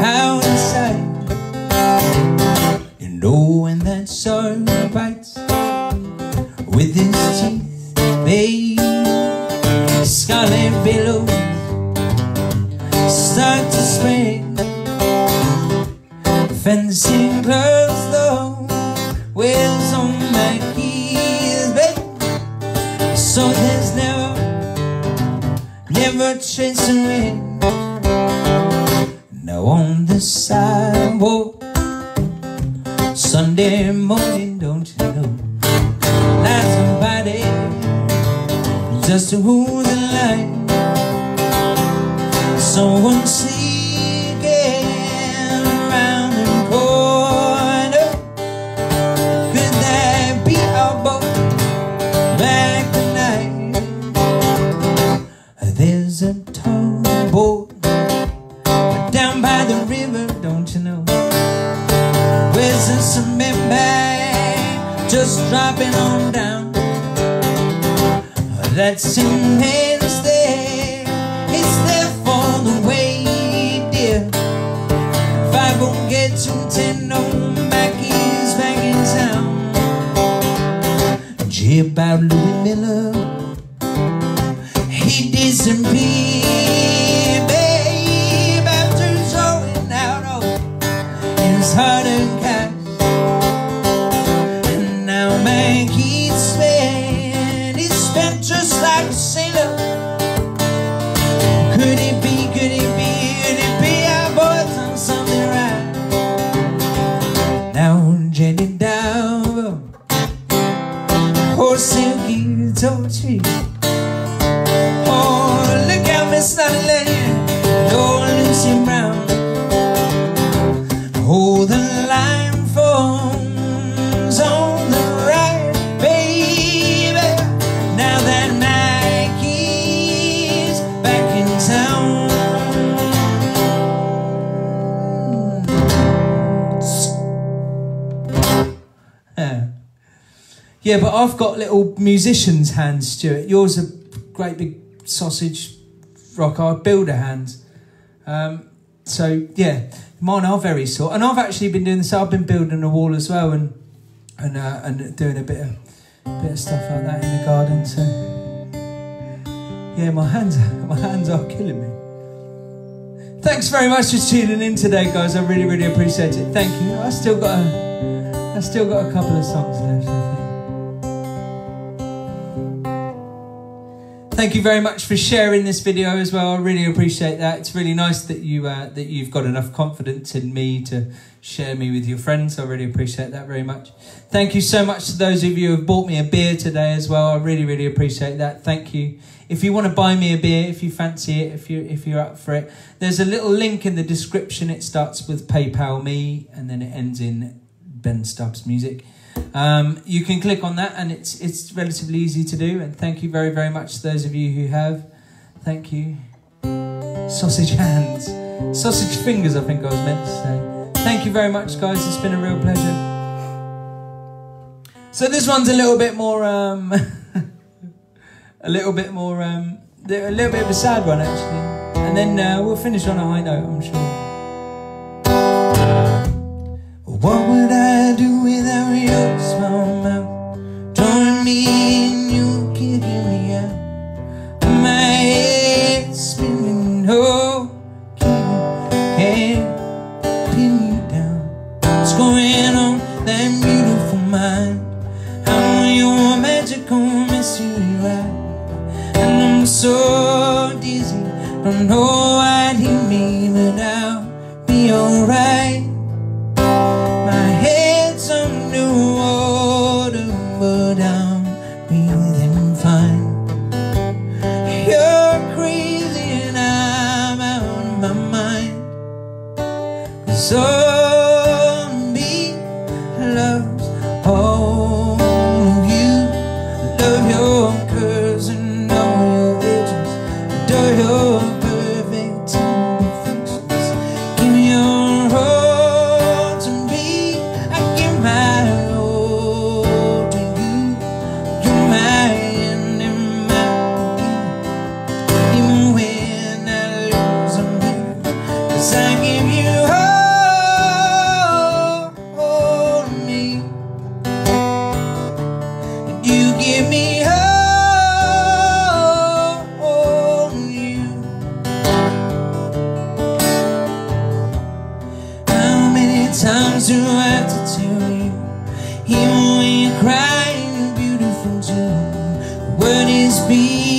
out inside. You oh, know when that sun bites with his teeth, babe, scarlet billows start to spread. Fencing close never chasing me on the sidewalk Sunday morning, don't you know? Like somebody just the line Someone sneaking That cement's there, it's there for the way, dear. If I won't get you ten back, he's back in town. Gee, about Louis Miller, he disappeared. Yeah, but I've got little musician's hands, Stuart. Yours are great big sausage rock hard builder hands. Um, so yeah, mine are very sore, and I've actually been doing this. I've been building a wall as well, and and uh, and doing a bit of bit of stuff like that in the garden. So yeah, my hands my hands are killing me. Thanks very much for tuning in today, guys. I really really appreciate it. Thank you. I still got a I still got a couple of songs left. Thank you very much for sharing this video as well. I really appreciate that. It's really nice that you uh, that you've got enough confidence in me to share me with your friends. I really appreciate that very much. Thank you so much to those of you who have bought me a beer today as well. I really really appreciate that. Thank you. If you want to buy me a beer, if you fancy it, if you if you're up for it, there's a little link in the description. It starts with PayPal me and then it ends in Ben Stubbs Music. Um, you can click on that, and it's it's relatively easy to do. And thank you very very much to those of you who have. Thank you. Sausage hands, sausage fingers. I think I was meant to say. Thank you very much, guys. It's been a real pleasure. So this one's a little bit more, um, a little bit more, um, a little bit of a sad one actually, and then uh, we'll finish on a high note. I'm sure. What would I do without your small mouth? Drawing me in, you kicking me out. My head spinning, oh, head pin you down. What's going on that beautiful mind? How your magical mystery ride? And I'm so dizzy, don't know World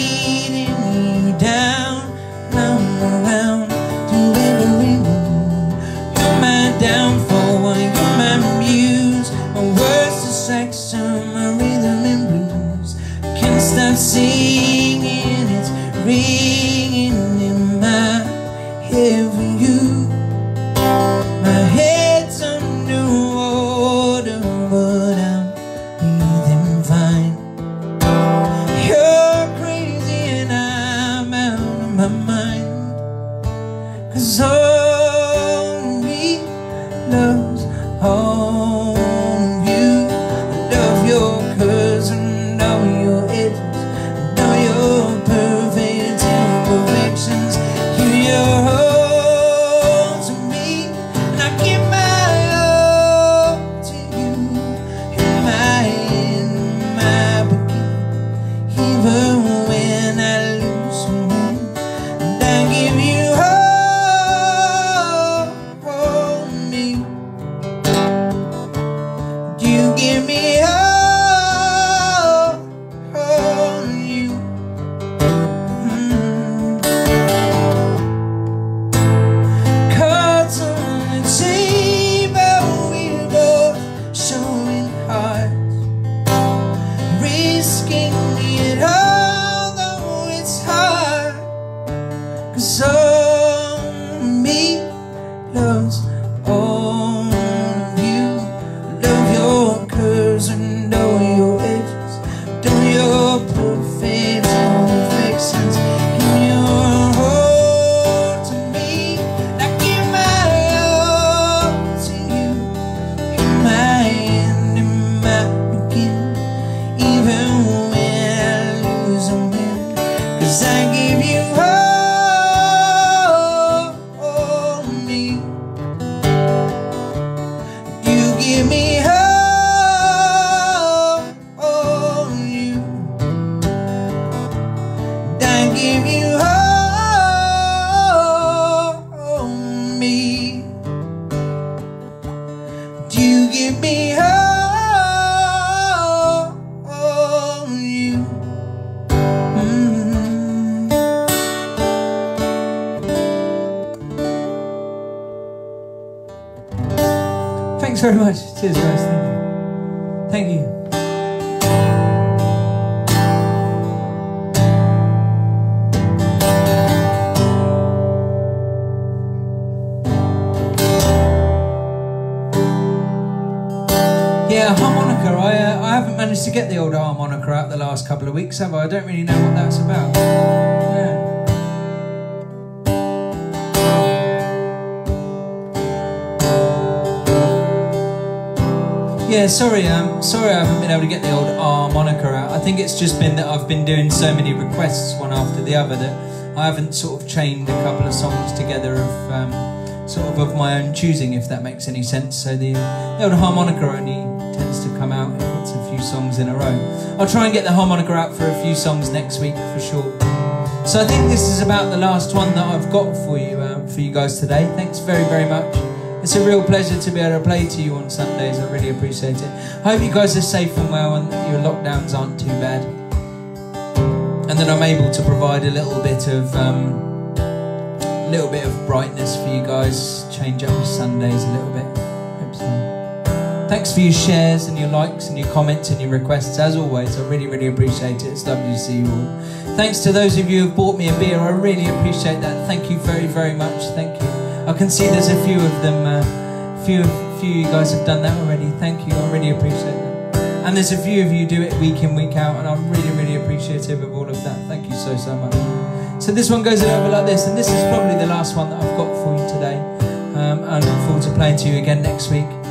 of weeks, have I? I don't really know what that's about. Yeah. Yeah, sorry, um, sorry I haven't been able to get the old harmonica out. I think it's just been that I've been doing so many requests one after the other that I haven't sort of chained a couple of songs together of um, sort of of my own choosing, if that makes any sense. So the, the old harmonica only tends to come out few songs in a row. I'll try and get the harmonica out for a few songs next week for sure. So I think this is about the last one that I've got for you, um, for you guys today. Thanks very, very much. It's a real pleasure to be able to play to you on Sundays. I really appreciate it. I hope you guys are safe and well and your lockdowns aren't too bad. And that I'm able to provide a little bit of um, little bit of brightness for you guys. Change up your Sundays a little bit. Thanks for your shares and your likes and your comments and your requests. As always, I really, really appreciate it. It's lovely to see you all. Thanks to those of you who've bought me a beer. I really appreciate that. Thank you very, very much. Thank you. I can see there's a few of them. Uh, few, few of you guys have done that already. Thank you. I really appreciate that. And there's a few of you do it week in, week out, and I'm really, really appreciative of all of that. Thank you so, so much. So this one goes bit like this, and this is probably the last one that I've got for you today. Um, I look forward to playing to you again next week.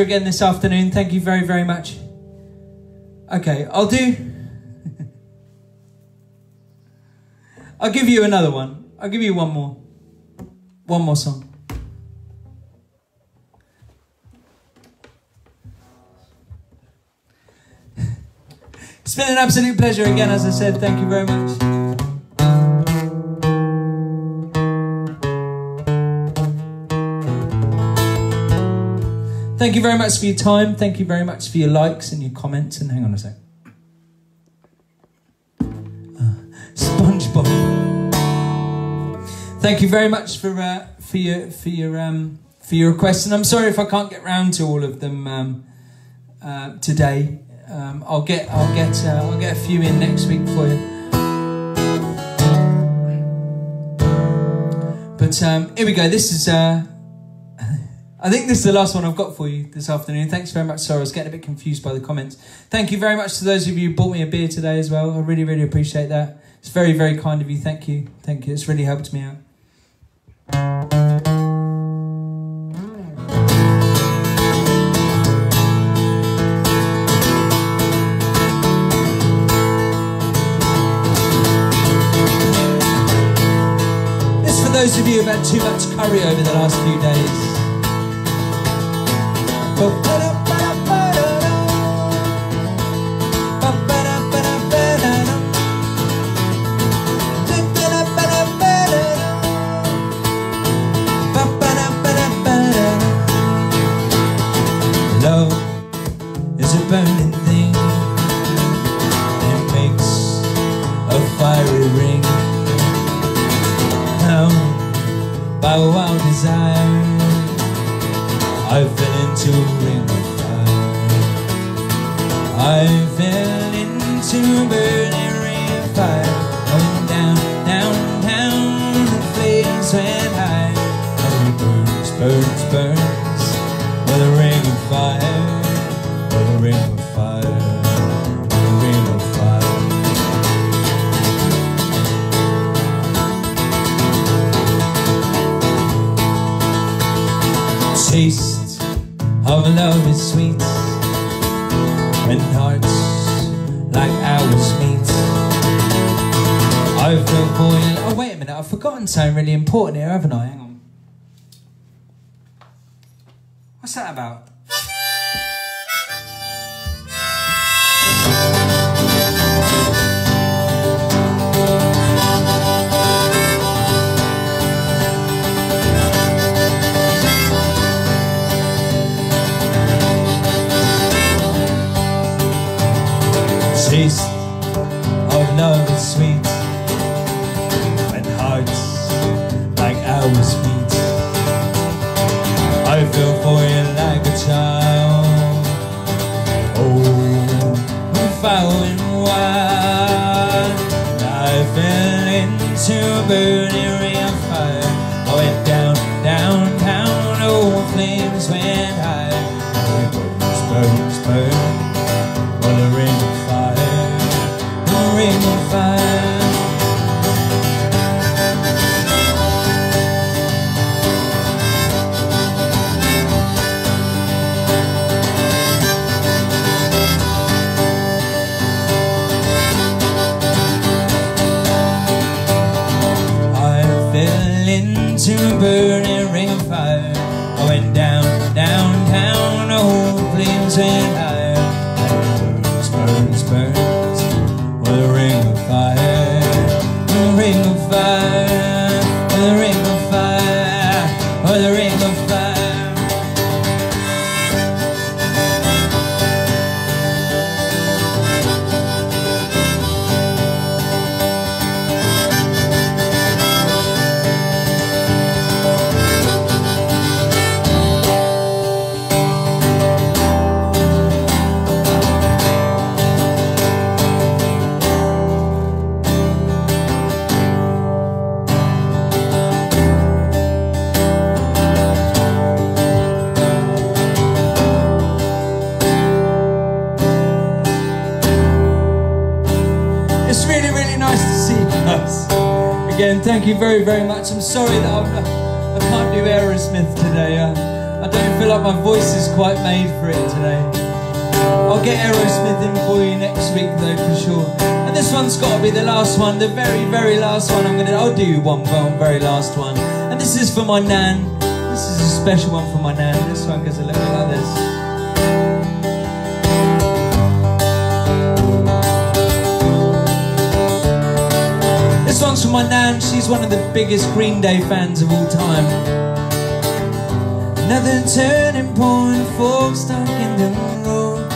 Pleasure again this afternoon. Thank you very, very much. Okay, I'll do. I'll give you another one. I'll give you one more. One more song. It's been an absolute pleasure again, as I said. Thank you very much. Thank you very much for your time. Thank you very much for your likes and your comments. And hang on a sec. Uh, SpongeBob. Thank you very much for uh, for your for your um, for your requests. And I'm sorry if I can't get round to all of them um, uh, today. Um, I'll get I'll get uh, I'll get a few in next week for you. But um, here we go. This is uh, I think this is the last one I've got for you this afternoon. Thanks very much. Sorry, I was getting a bit confused by the comments. Thank you very much to those of you who bought me a beer today as well. I really, really appreciate that. It's very, very kind of you. Thank you. Thank you. It's really helped me out. Those of you who've had too much curry over the last few days. Burning thing. It makes a fiery ring. Now, by I fell into burning fire. Going down, down, down, the flames went high. And it burns, burns, burns, something really important here, haven't I? Hang on. What's that about? My nan. This is a special one for my nan. This one goes a little bit like this. This one's for my nan. She's one of the biggest Green Day fans of all time. Another turning point, fork stuck in the road.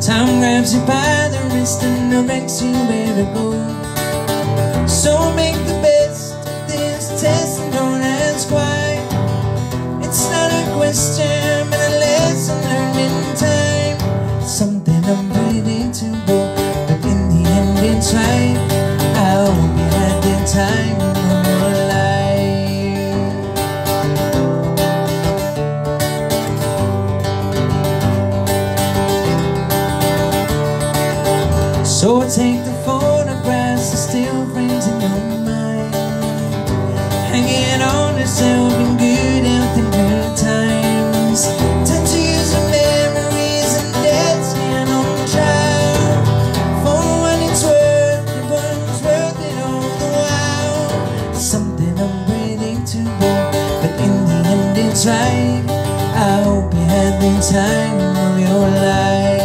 Time grabs you by the wrist and directs you where to go. So make the best of this test right. I hope you had the time time of your life.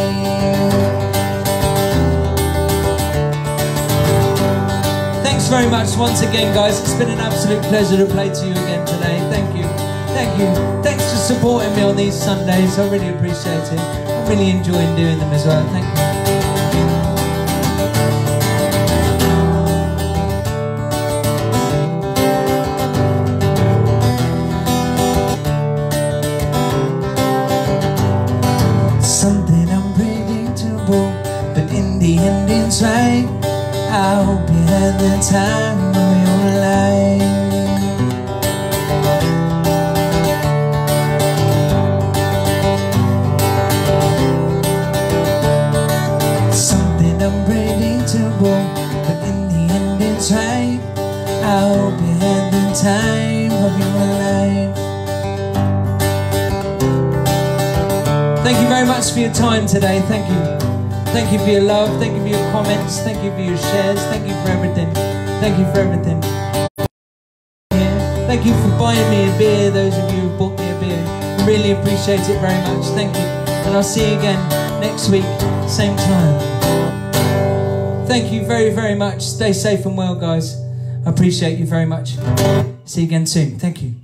Thanks very much once again, guys. It's been an absolute pleasure to play to you again today. Thank you. Thank you. Thanks for supporting me on these Sundays. I really appreciate it. I'm really enjoying doing them as well. Thank you. Had the time of your life. Something unpredictable, but in the end it's right. I hope you had the time of your life. Thank you very much for your time today. Thank you. Thank you for your love. Thank you for your comments. Thank you for your shares. Thank you for everything. Thank you for everything. Yeah. Thank you for buying me a beer, those of you who bought me a beer. I Really appreciate it very much. Thank you. And I'll see you again next week, same time. Thank you very, very much. Stay safe and well, guys. I appreciate you very much. See you again soon. Thank you.